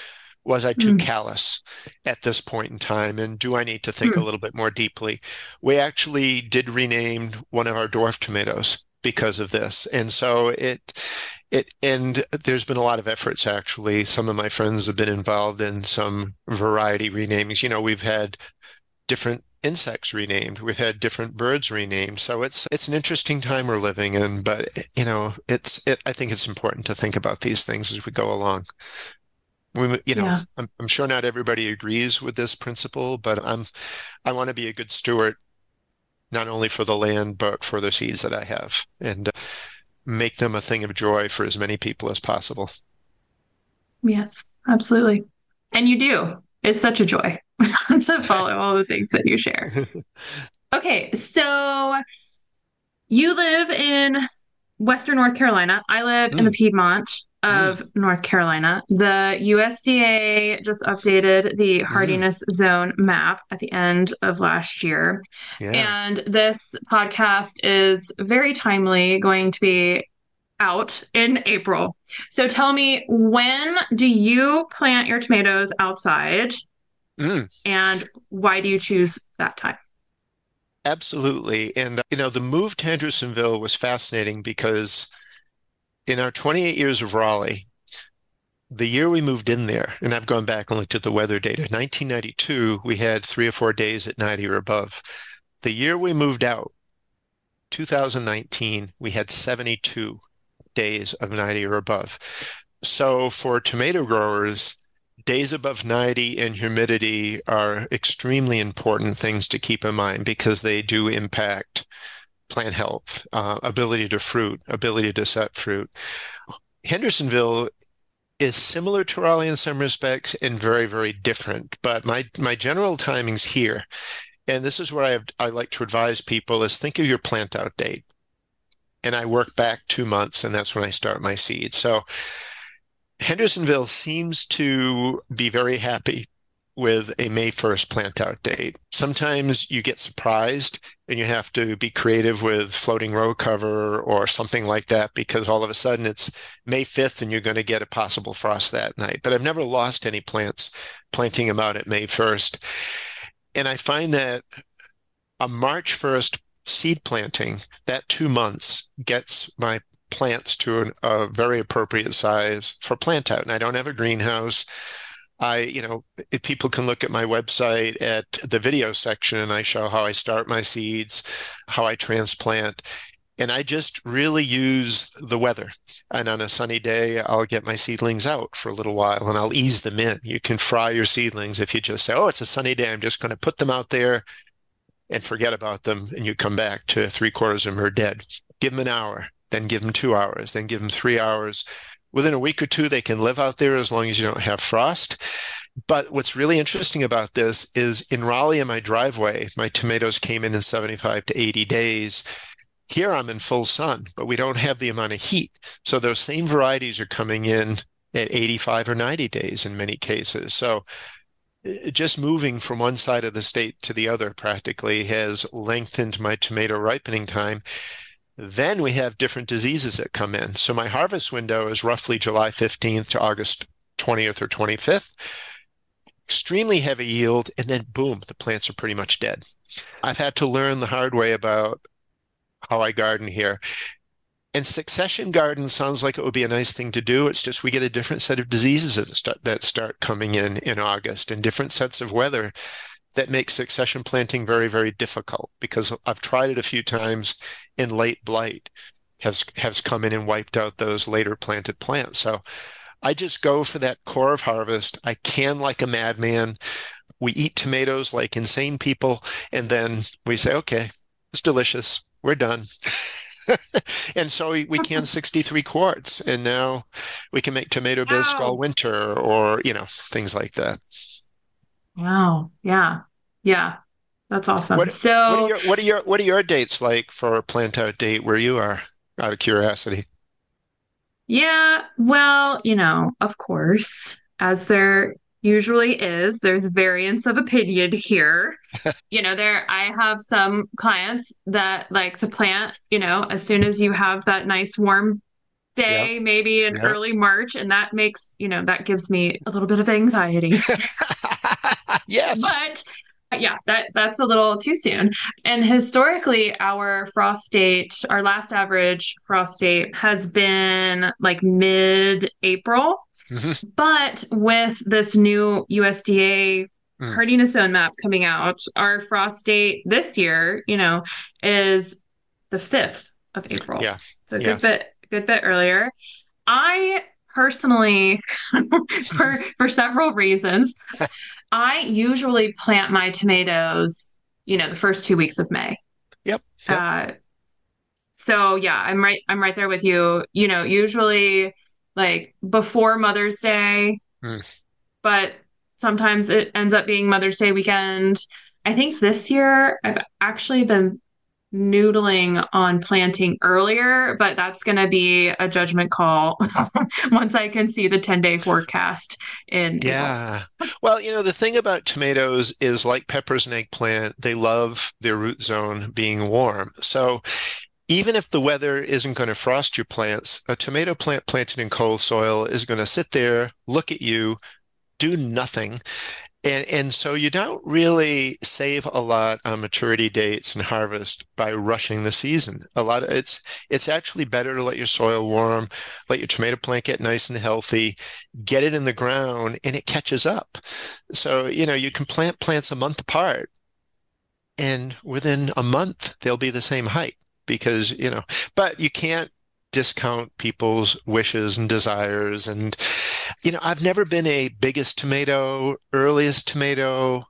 was I too mm. callous at this point in time? And do I need to think mm. a little bit more deeply? We actually did rename one of our dwarf tomatoes because of this. And so it, it, and there's been a lot of efforts actually. Some of my friends have been involved in some variety renamings. You know, we've had different insects renamed. We've had different birds renamed. So it's it's an interesting time we're living in. But you know, it's it. I think it's important to think about these things as we go along. We, you know, yeah. I'm, I'm sure not everybody agrees with this principle, but I'm I want to be a good steward, not only for the land but for the seeds that I have, and uh, make them a thing of joy for as many people as possible. Yes, absolutely, and you do. It's such a joy. to follow all the things that you share. Okay, so you live in Western North Carolina. I live mm. in the mm. Piedmont of mm. North Carolina. The USDA just updated the mm. hardiness mm. zone map at the end of last year. Yeah. And this podcast is very timely, going to be out in April. So tell me, when do you plant your tomatoes outside? Mm. And why do you choose that time? Absolutely. And, you know, the move to Hendersonville was fascinating because in our 28 years of Raleigh, the year we moved in there, and I've gone back and looked at the weather data, 1992, we had three or four days at 90 or above. The year we moved out, 2019, we had 72 days of 90 or above. So for tomato growers, days above 90 and humidity are extremely important things to keep in mind because they do impact plant health, uh, ability to fruit, ability to set fruit. Hendersonville is similar to Raleigh in some respects and very, very different. But my my general timings here, and this is where I have, I like to advise people: is think of your plant out date. and I work back two months, and that's when I start my seed. So Hendersonville seems to be very happy with a May 1st plant out date. Sometimes you get surprised and you have to be creative with floating row cover or something like that because all of a sudden it's May 5th and you're going to get a possible frost that night. But I've never lost any plants planting them out at May 1st. And I find that a March 1st seed planting, that two months gets my plants to an, a very appropriate size for plant out. And I don't have a greenhouse. I, you know, if people can look at my website at the video section and I show how I start my seeds, how I transplant. And I just really use the weather. And on a sunny day, I'll get my seedlings out for a little while and I'll ease them in. You can fry your seedlings if you just say, oh, it's a sunny day. I'm just going to put them out there and forget about them. And you come back to three quarters of them are dead. Give them an hour, then give them two hours, then give them three hours within a week or two, they can live out there as long as you don't have frost. But what's really interesting about this is in Raleigh in my driveway, my tomatoes came in in 75 to 80 days. Here I'm in full sun, but we don't have the amount of heat. So those same varieties are coming in at 85 or 90 days in many cases. So uh, just moving from one side of the state to the other practically has lengthened my tomato ripening time. Then we have different diseases that come in. So my harvest window is roughly July 15th to August 20th or 25th. Extremely heavy yield, and then boom, the plants are pretty much dead. I've had to learn the hard way about how I garden here. And succession garden sounds like it would be a nice thing to do. It's just we get a different set of diseases that start, that start coming in in August and different sets of weather that makes succession planting very, very difficult because I've tried it a few times in late blight has has come in and wiped out those later planted plants. So I just go for that core of harvest. I can like a madman. We eat tomatoes like insane people, and then we say, okay, it's delicious. We're done. and so we, we can 63 quarts, and now we can make tomato bisque wow. all winter, or you know things like that. Wow. Yeah. Yeah. That's awesome. What, so what are, your, what are your what are your dates like for a plant out date where you are out of curiosity? Yeah, well, you know, of course, as there usually is, there's variance of opinion here. you know, there I have some clients that like to plant, you know, as soon as you have that nice warm day, yep. maybe in yep. early March. And that makes, you know, that gives me a little bit of anxiety. yes. But yeah, that that's a little too soon. And historically, our frost date, our last average frost date has been like mid-April. Mm-hmm. But with this new USDA mm. hardiness zone map coming out, our frost date this year, you know, is the 5th of April. Yeah. So a yeah. good bit good bit earlier. I personally for for several reasons I usually plant my tomatoes, you know, the first two weeks of May. Yep. yep. Uh, so yeah, I'm right. I'm right there with you. You know, usually like before Mother's Day, mm. but sometimes it ends up being Mother's Day weekend. I think this year I've actually been noodling on planting earlier, but that's going to be a judgment call once I can see the 10 day forecast in. Yeah. well, you know, the thing about tomatoes is like peppers and eggplant, they love their root zone being warm. So even if the weather isn't going to frost your plants, a tomato plant planted in cold soil is going to sit there, look at you, do nothing and, and so you don't really save a lot on maturity dates and harvest by rushing the season. A lot of it's it's actually better to let your soil warm, let your tomato plant get nice and healthy, get it in the ground, and it catches up. So you know you can plant plants a month apart, and within a month they'll be the same height because you know. But you can't discount people's wishes and desires and you know i've never been a biggest tomato earliest tomato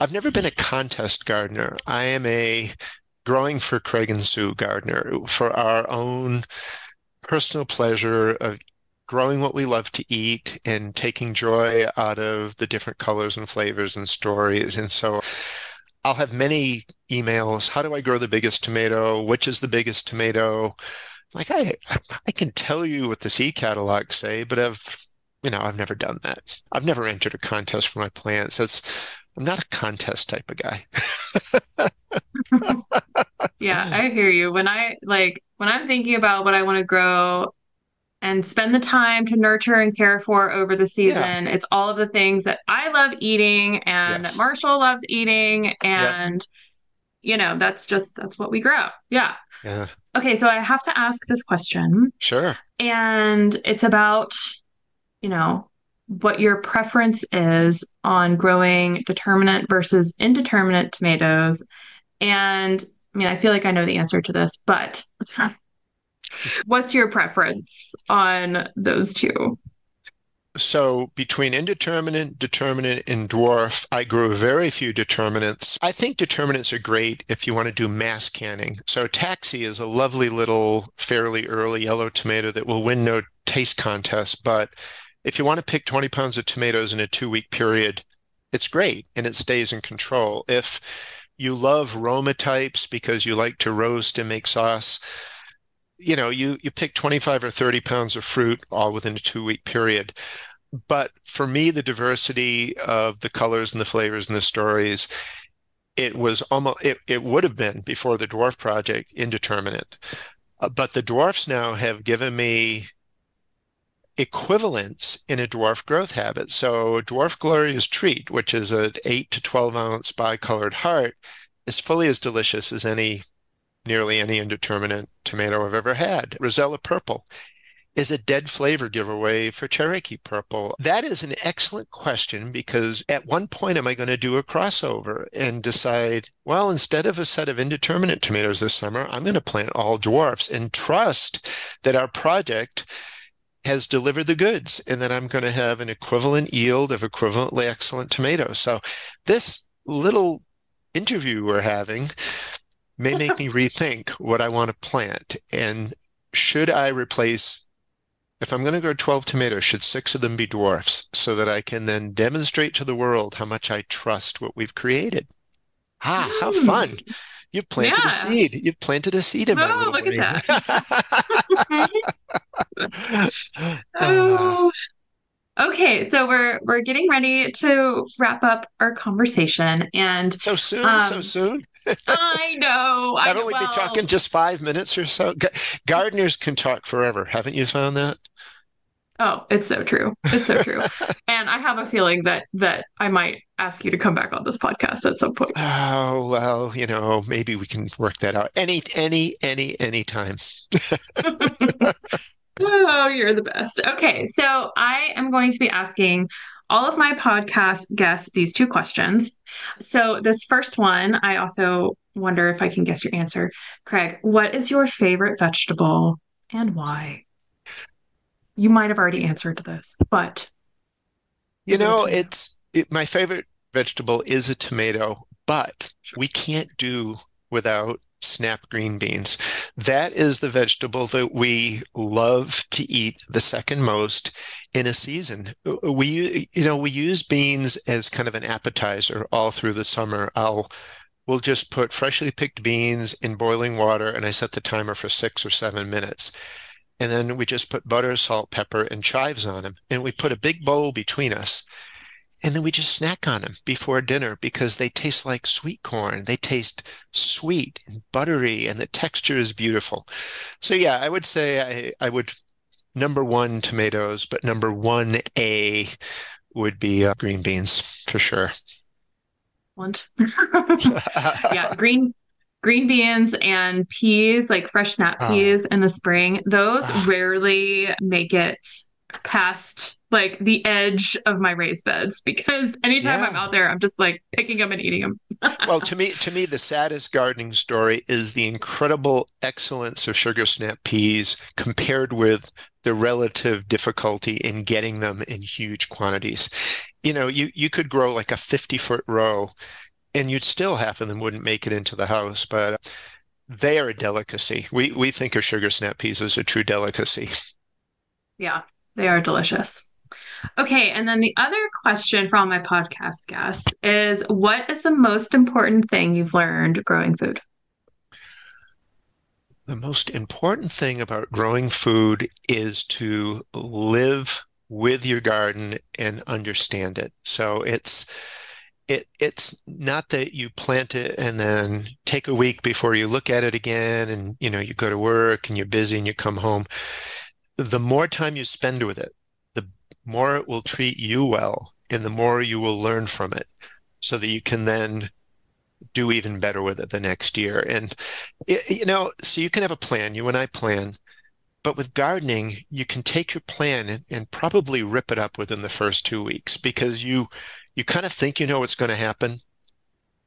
i've never been a contest gardener i am a growing for craig and sue gardener for our own personal pleasure of growing what we love to eat and taking joy out of the different colors and flavors and stories and so I'll have many emails. How do I grow the biggest tomato? Which is the biggest tomato? Like I I can tell you what the seed catalogs say, but I've you know I've never done that. I've never entered a contest for my plants. It's I'm not a contest type of guy. yeah, I hear you. When I like when I'm thinking about what I want to grow and spend the time to nurture and care for over the season, yeah. it's all of the things that I love eating and yes. that Marshall loves eating and you know, that's just that's what we grow. Yeah. Yeah. Okay, so I have to ask this question. Sure. And it's about, you know, what your preference is on growing determinate versus indeterminate tomatoes. And I mean, I feel like I know the answer to this, but what's your preference on those two? So between indeterminate, determinate, and dwarf, I grew very few determinates. I think determinates are great if you want to do mass canning. So Taxi is a lovely little, fairly early yellow tomato that will win no taste contest. But if you want to pick 20 pounds of tomatoes in a two week period, it's great and it stays in control. If you love Roma types because you like to roast and make sauce, you know, you you pick 25 or 30 pounds of fruit all within a two week period. But for me, the diversity of the colors and the flavors and the stories, it was almost it, it would have been before the dwarf project indeterminate. Uh, but the dwarfs now have given me equivalents in a dwarf growth habit. So dwarf glorious treat, which is an 8 to 12 ounce bicolored heart, is fully as delicious as any nearly any indeterminate tomato I've ever had. Rosella Purple is a dead flavor giveaway for Cherokee Purple? That is an excellent question because at one point am I going to do a crossover and decide, well, instead of a set of indeterminate tomatoes this summer, I'm going to plant all dwarfs and trust that our project has delivered the goods and that I'm going to have an equivalent yield of equivalently excellent tomatoes. So this little interview we're having may make me rethink what I want to plant. And should I replace, if I'm going to grow 12 tomatoes, should six of them be dwarfs so that I can then demonstrate to the world how much I trust what we've created? Ah, how hmm. fun. You've planted yeah. a seed. You've planted a seed in my oh, look brain. at that. oh. Okay, so we're we're getting ready to wrap up our conversation, and so soon, um, so soon. I know. Haven't I, we well, been talking just five minutes or so? Gardeners can talk forever. Haven't you found that? Oh, it's so true. It's so true. and I have a feeling that that I might ask you to come back on this podcast at some point. Oh well, you know, maybe we can work that out. Any, any, any, any time. Oh, you're the best. Okay, so I am going to be asking all of my podcast guests these two questions. So, this first one, I also wonder if I can guess your answer. Craig, what is your favorite vegetable and why? You might have already answered this, but you know, it's it, my favorite vegetable is a tomato, but sure. we can't do without snap green beans. That is the vegetable that we love to eat the second most in a season. We you know, we use beans as kind of an appetizer all through the summer. I'll we'll just put freshly picked beans in boiling water and I set the timer for 6 or 7 minutes. And then we just put butter, salt, pepper and chives on them and we put a big bowl between us and then we just snack on them before dinner because they taste like sweet corn. They taste sweet and buttery, and the texture is beautiful. So yeah, I would say I, I would number one tomatoes, but number one A would be uh, green beans for sure. Want yeah, green green beans and peas, like fresh snap ah. peas in the spring. Those uh, rarely make it past like the edge of my raised beds because anytime yeah. I'm out there, I'm just like picking them and eating them. well, to me, to me, the saddest gardening story is the incredible excellence of sugar snap peas compared with the relative difficulty in getting them in huge quantities. You know, you you could grow like a 50 foot row, and you'd still half of them wouldn't make it into the house, but. They are a delicacy. We we think of sugar snap peas as a true delicacy. Yeah, they are delicious. Okay, and then the other question for all my podcast guests is what is the most important thing you've learned growing food? The most important thing about growing food is to live with your garden and understand it. So it's it it's not that you plant it and then take a week before you look at it again and you know you go to work and you're busy and you come home the more time you spend with it the more it will treat you well and the more you will learn from it so that you can then do even better with it the next year and you know so you can have a plan you and I plan but with gardening, you can take your plan and, and, probably rip it up within the first two weeks because you you kind of think you know what's going to happen.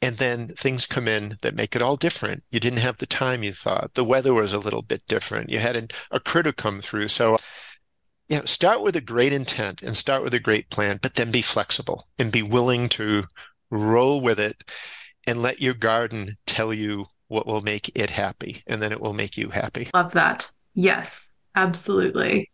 And then things come in that make it all different. You didn't have the time you thought. The weather was a little bit different. You had an, a critter come through. So, you know, start with a great intent and start with a great plan, but then be flexible and be willing to roll with it and let your garden tell you what will make it happy. And then it will make you happy. Love that. Yes, absolutely.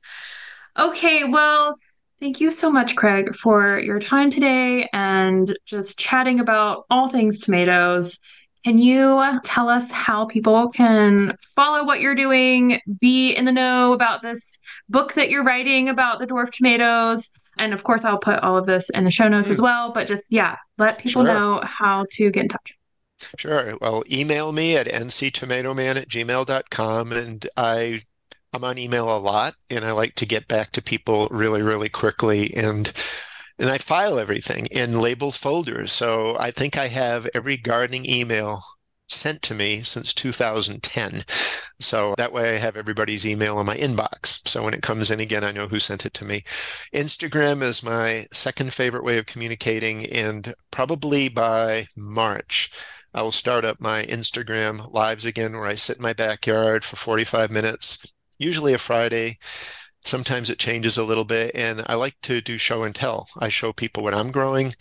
Okay. Well, Thank you so much, Craig, for your time today and just chatting about all things tomatoes. Can you tell us how people can follow what you're doing, be in the know about this book that you're writing about the dwarf tomatoes? And of course, I'll put all of this in the show notes as hmm. well. But just, yeah, let people sure. know how to get in touch. Sure. Well, email me at nctomatoman at gmail.com and I I'm on email a lot and I like to get back to people really, really quickly. And and I file everything in labeled folders. So I think I have every gardening email sent to me since 2010. So that way I have everybody's email in my inbox. So when it comes in again, I know who sent it to me. Instagram is my second favorite way of communicating. And probably by March, I will start up my Instagram lives again, where I sit in my backyard for 45 minutes usually a Friday. Sometimes it changes a little bit. And I like to do show and tell. I show people what I'm growing,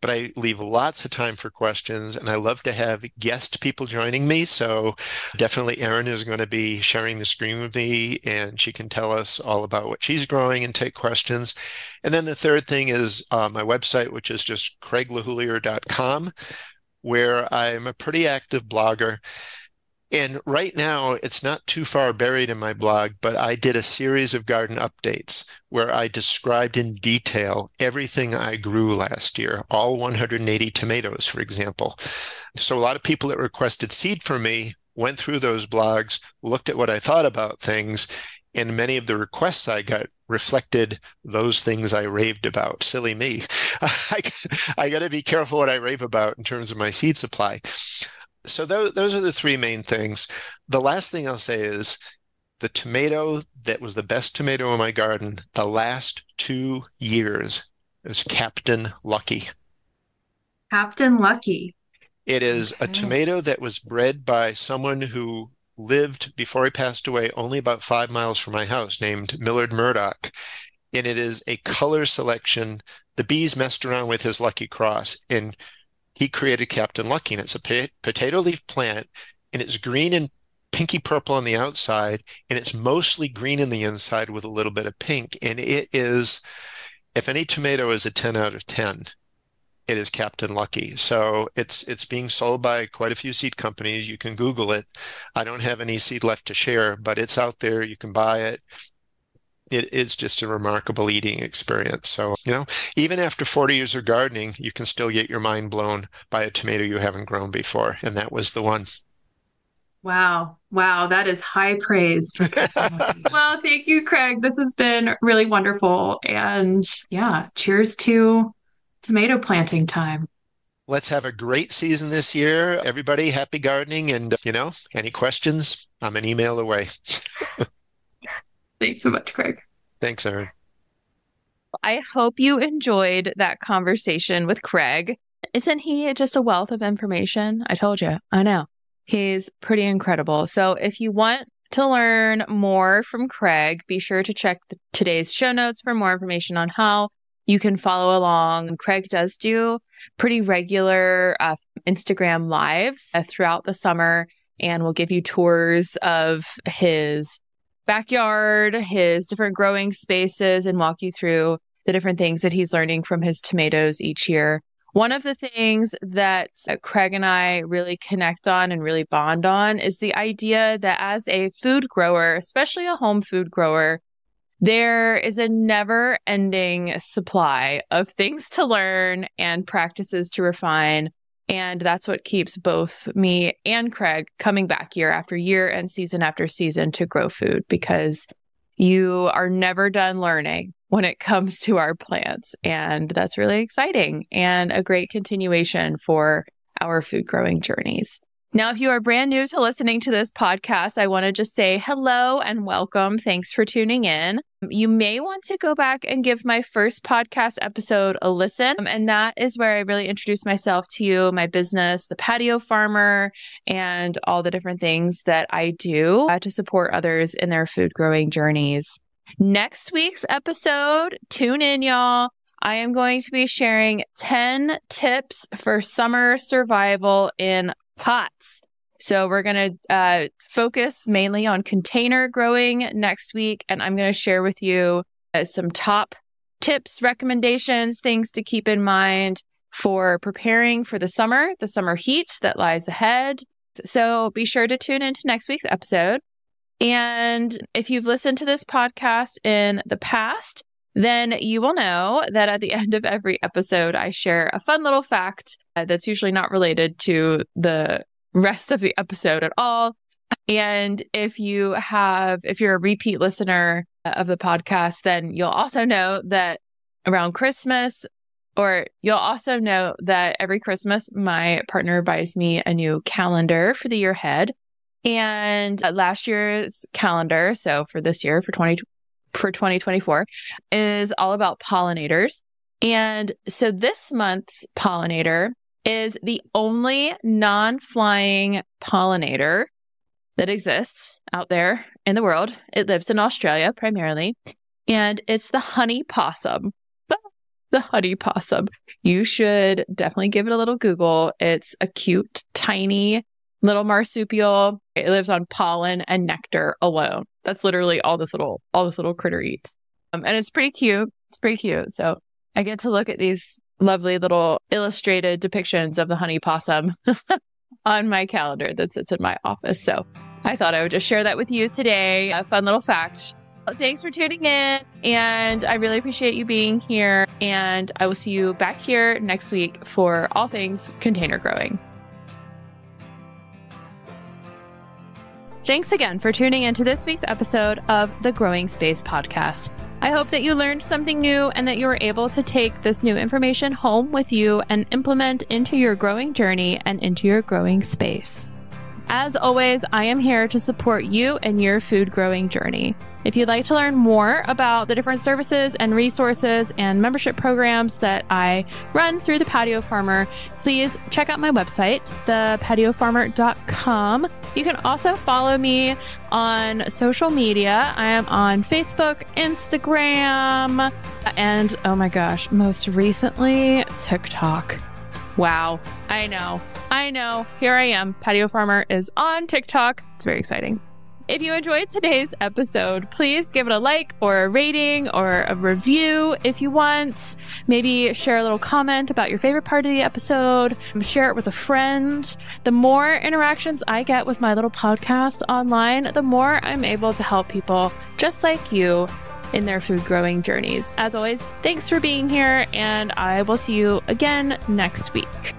but I leave lots of time for questions. And I love to have guest people joining me. So definitely Erin is going to be sharing the screen with me and she can tell us all about what she's growing and take questions. And then the third thing is uh, my website, which is just craiglehoullier.com, where I'm a pretty active blogger. And right now, it's not too far buried in my blog, but I did a series of garden updates where I described in detail everything I grew last year, all 180 tomatoes, for example. So a lot of people that requested seed from me went through those blogs, looked at what I thought about things, and many of the requests I got reflected those things I raved about. Silly me. I, I got to be careful what I rave about in terms of my seed supply so those, those are the three main things. The last thing I'll say is the tomato that was the best tomato in my garden the last two years is Captain Lucky. Captain Lucky. It is okay. a tomato that was bred by someone who lived before he passed away only about five miles from my house named Millard Murdoch. And it is a color selection. The bees messed around with his lucky cross and he created Captain Lucky, and it's a potato leaf plant, and it's green and pinky purple on the outside, and it's mostly green in the inside with a little bit of pink. And it is, if any tomato is a 10 out of 10, it is Captain Lucky. So it's it's being sold by quite a few seed companies. You can Google it. I don't have any seed left to share, but it's out there. You can buy it it is just a remarkable eating experience. So, you know, even after 40 years of gardening, you can still get your mind blown by a tomato you haven't grown before. And that was the one. Wow. Wow. That is high praise. well, thank you, Craig. This has been really wonderful. And yeah, cheers to tomato planting time. Let's have a great season this year. Everybody, happy gardening. And, you know, any questions? I'm an email away. Thanks so much, Craig. Thanks, Erin. I hope you enjoyed that conversation with Craig. Isn't he just a wealth of information? I told you, I know. He's pretty incredible. So if you want to learn more from Craig, be sure to check the, today's show notes for more information on how you can follow along. Craig does do pretty regular uh, Instagram lives uh, throughout the summer and will give you tours of his backyard, his different growing spaces, and walk you through the different things that he's learning from his tomatoes each year. One of the things that uh, Craig and I really connect on and really bond on is the idea that as a food grower, especially a home food grower, there is a never ending supply of things to learn and practices to refine. And that's what keeps both me and Craig coming back year after year and season after season to grow food because you are never done learning when it comes to our plants. And that's really exciting and a great continuation for our food growing journeys. Now, if you are brand new to listening to this podcast, I want to just say hello and welcome. Thanks for tuning in. You may want to go back and give my first podcast episode a listen. And that is where I really introduce myself to you, my business, the patio farmer, and all the different things that I do uh, to support others in their food growing journeys. Next week's episode, tune in, y'all. I am going to be sharing 10 tips for summer survival in pots. So we're going to uh, focus mainly on container growing next week. And I'm going to share with you uh, some top tips, recommendations, things to keep in mind for preparing for the summer, the summer heat that lies ahead. So be sure to tune into next week's episode. And if you've listened to this podcast in the past, then you will know that at the end of every episode, I share a fun little fact uh, that's usually not related to the rest of the episode at all. And if you have, if you're a repeat listener of the podcast, then you'll also know that around Christmas, or you'll also know that every Christmas, my partner buys me a new calendar for the year ahead. And last year's calendar, so for this year, for 20, for 2024 is all about pollinators. And so this month's pollinator is the only non flying pollinator that exists out there in the world. It lives in Australia primarily, and it's the honey possum. the honey possum. You should definitely give it a little Google. It's a cute, tiny little marsupial. It lives on pollen and nectar alone. That's literally all this little all this little critter eats. Um, and it's pretty cute. It's pretty cute. So I get to look at these lovely little illustrated depictions of the honey possum on my calendar that sits in my office. So I thought I would just share that with you today. A fun little fact. Thanks for tuning in. And I really appreciate you being here. And I will see you back here next week for all things container growing. Thanks again for tuning into this week's episode of the Growing Space Podcast. I hope that you learned something new and that you were able to take this new information home with you and implement into your growing journey and into your growing space. As always, I am here to support you and your food growing journey. If you'd like to learn more about the different services and resources and membership programs that I run through the Patio Farmer, please check out my website, thepatiofarmer.com. You can also follow me on social media. I am on Facebook, Instagram, and oh my gosh, most recently, TikTok. Wow, I know. I know. Here I am. Patio Farmer is on TikTok. It's very exciting. If you enjoyed today's episode, please give it a like or a rating or a review if you want. Maybe share a little comment about your favorite part of the episode. Share it with a friend. The more interactions I get with my little podcast online, the more I'm able to help people just like you in their food growing journeys. As always, thanks for being here, and I will see you again next week.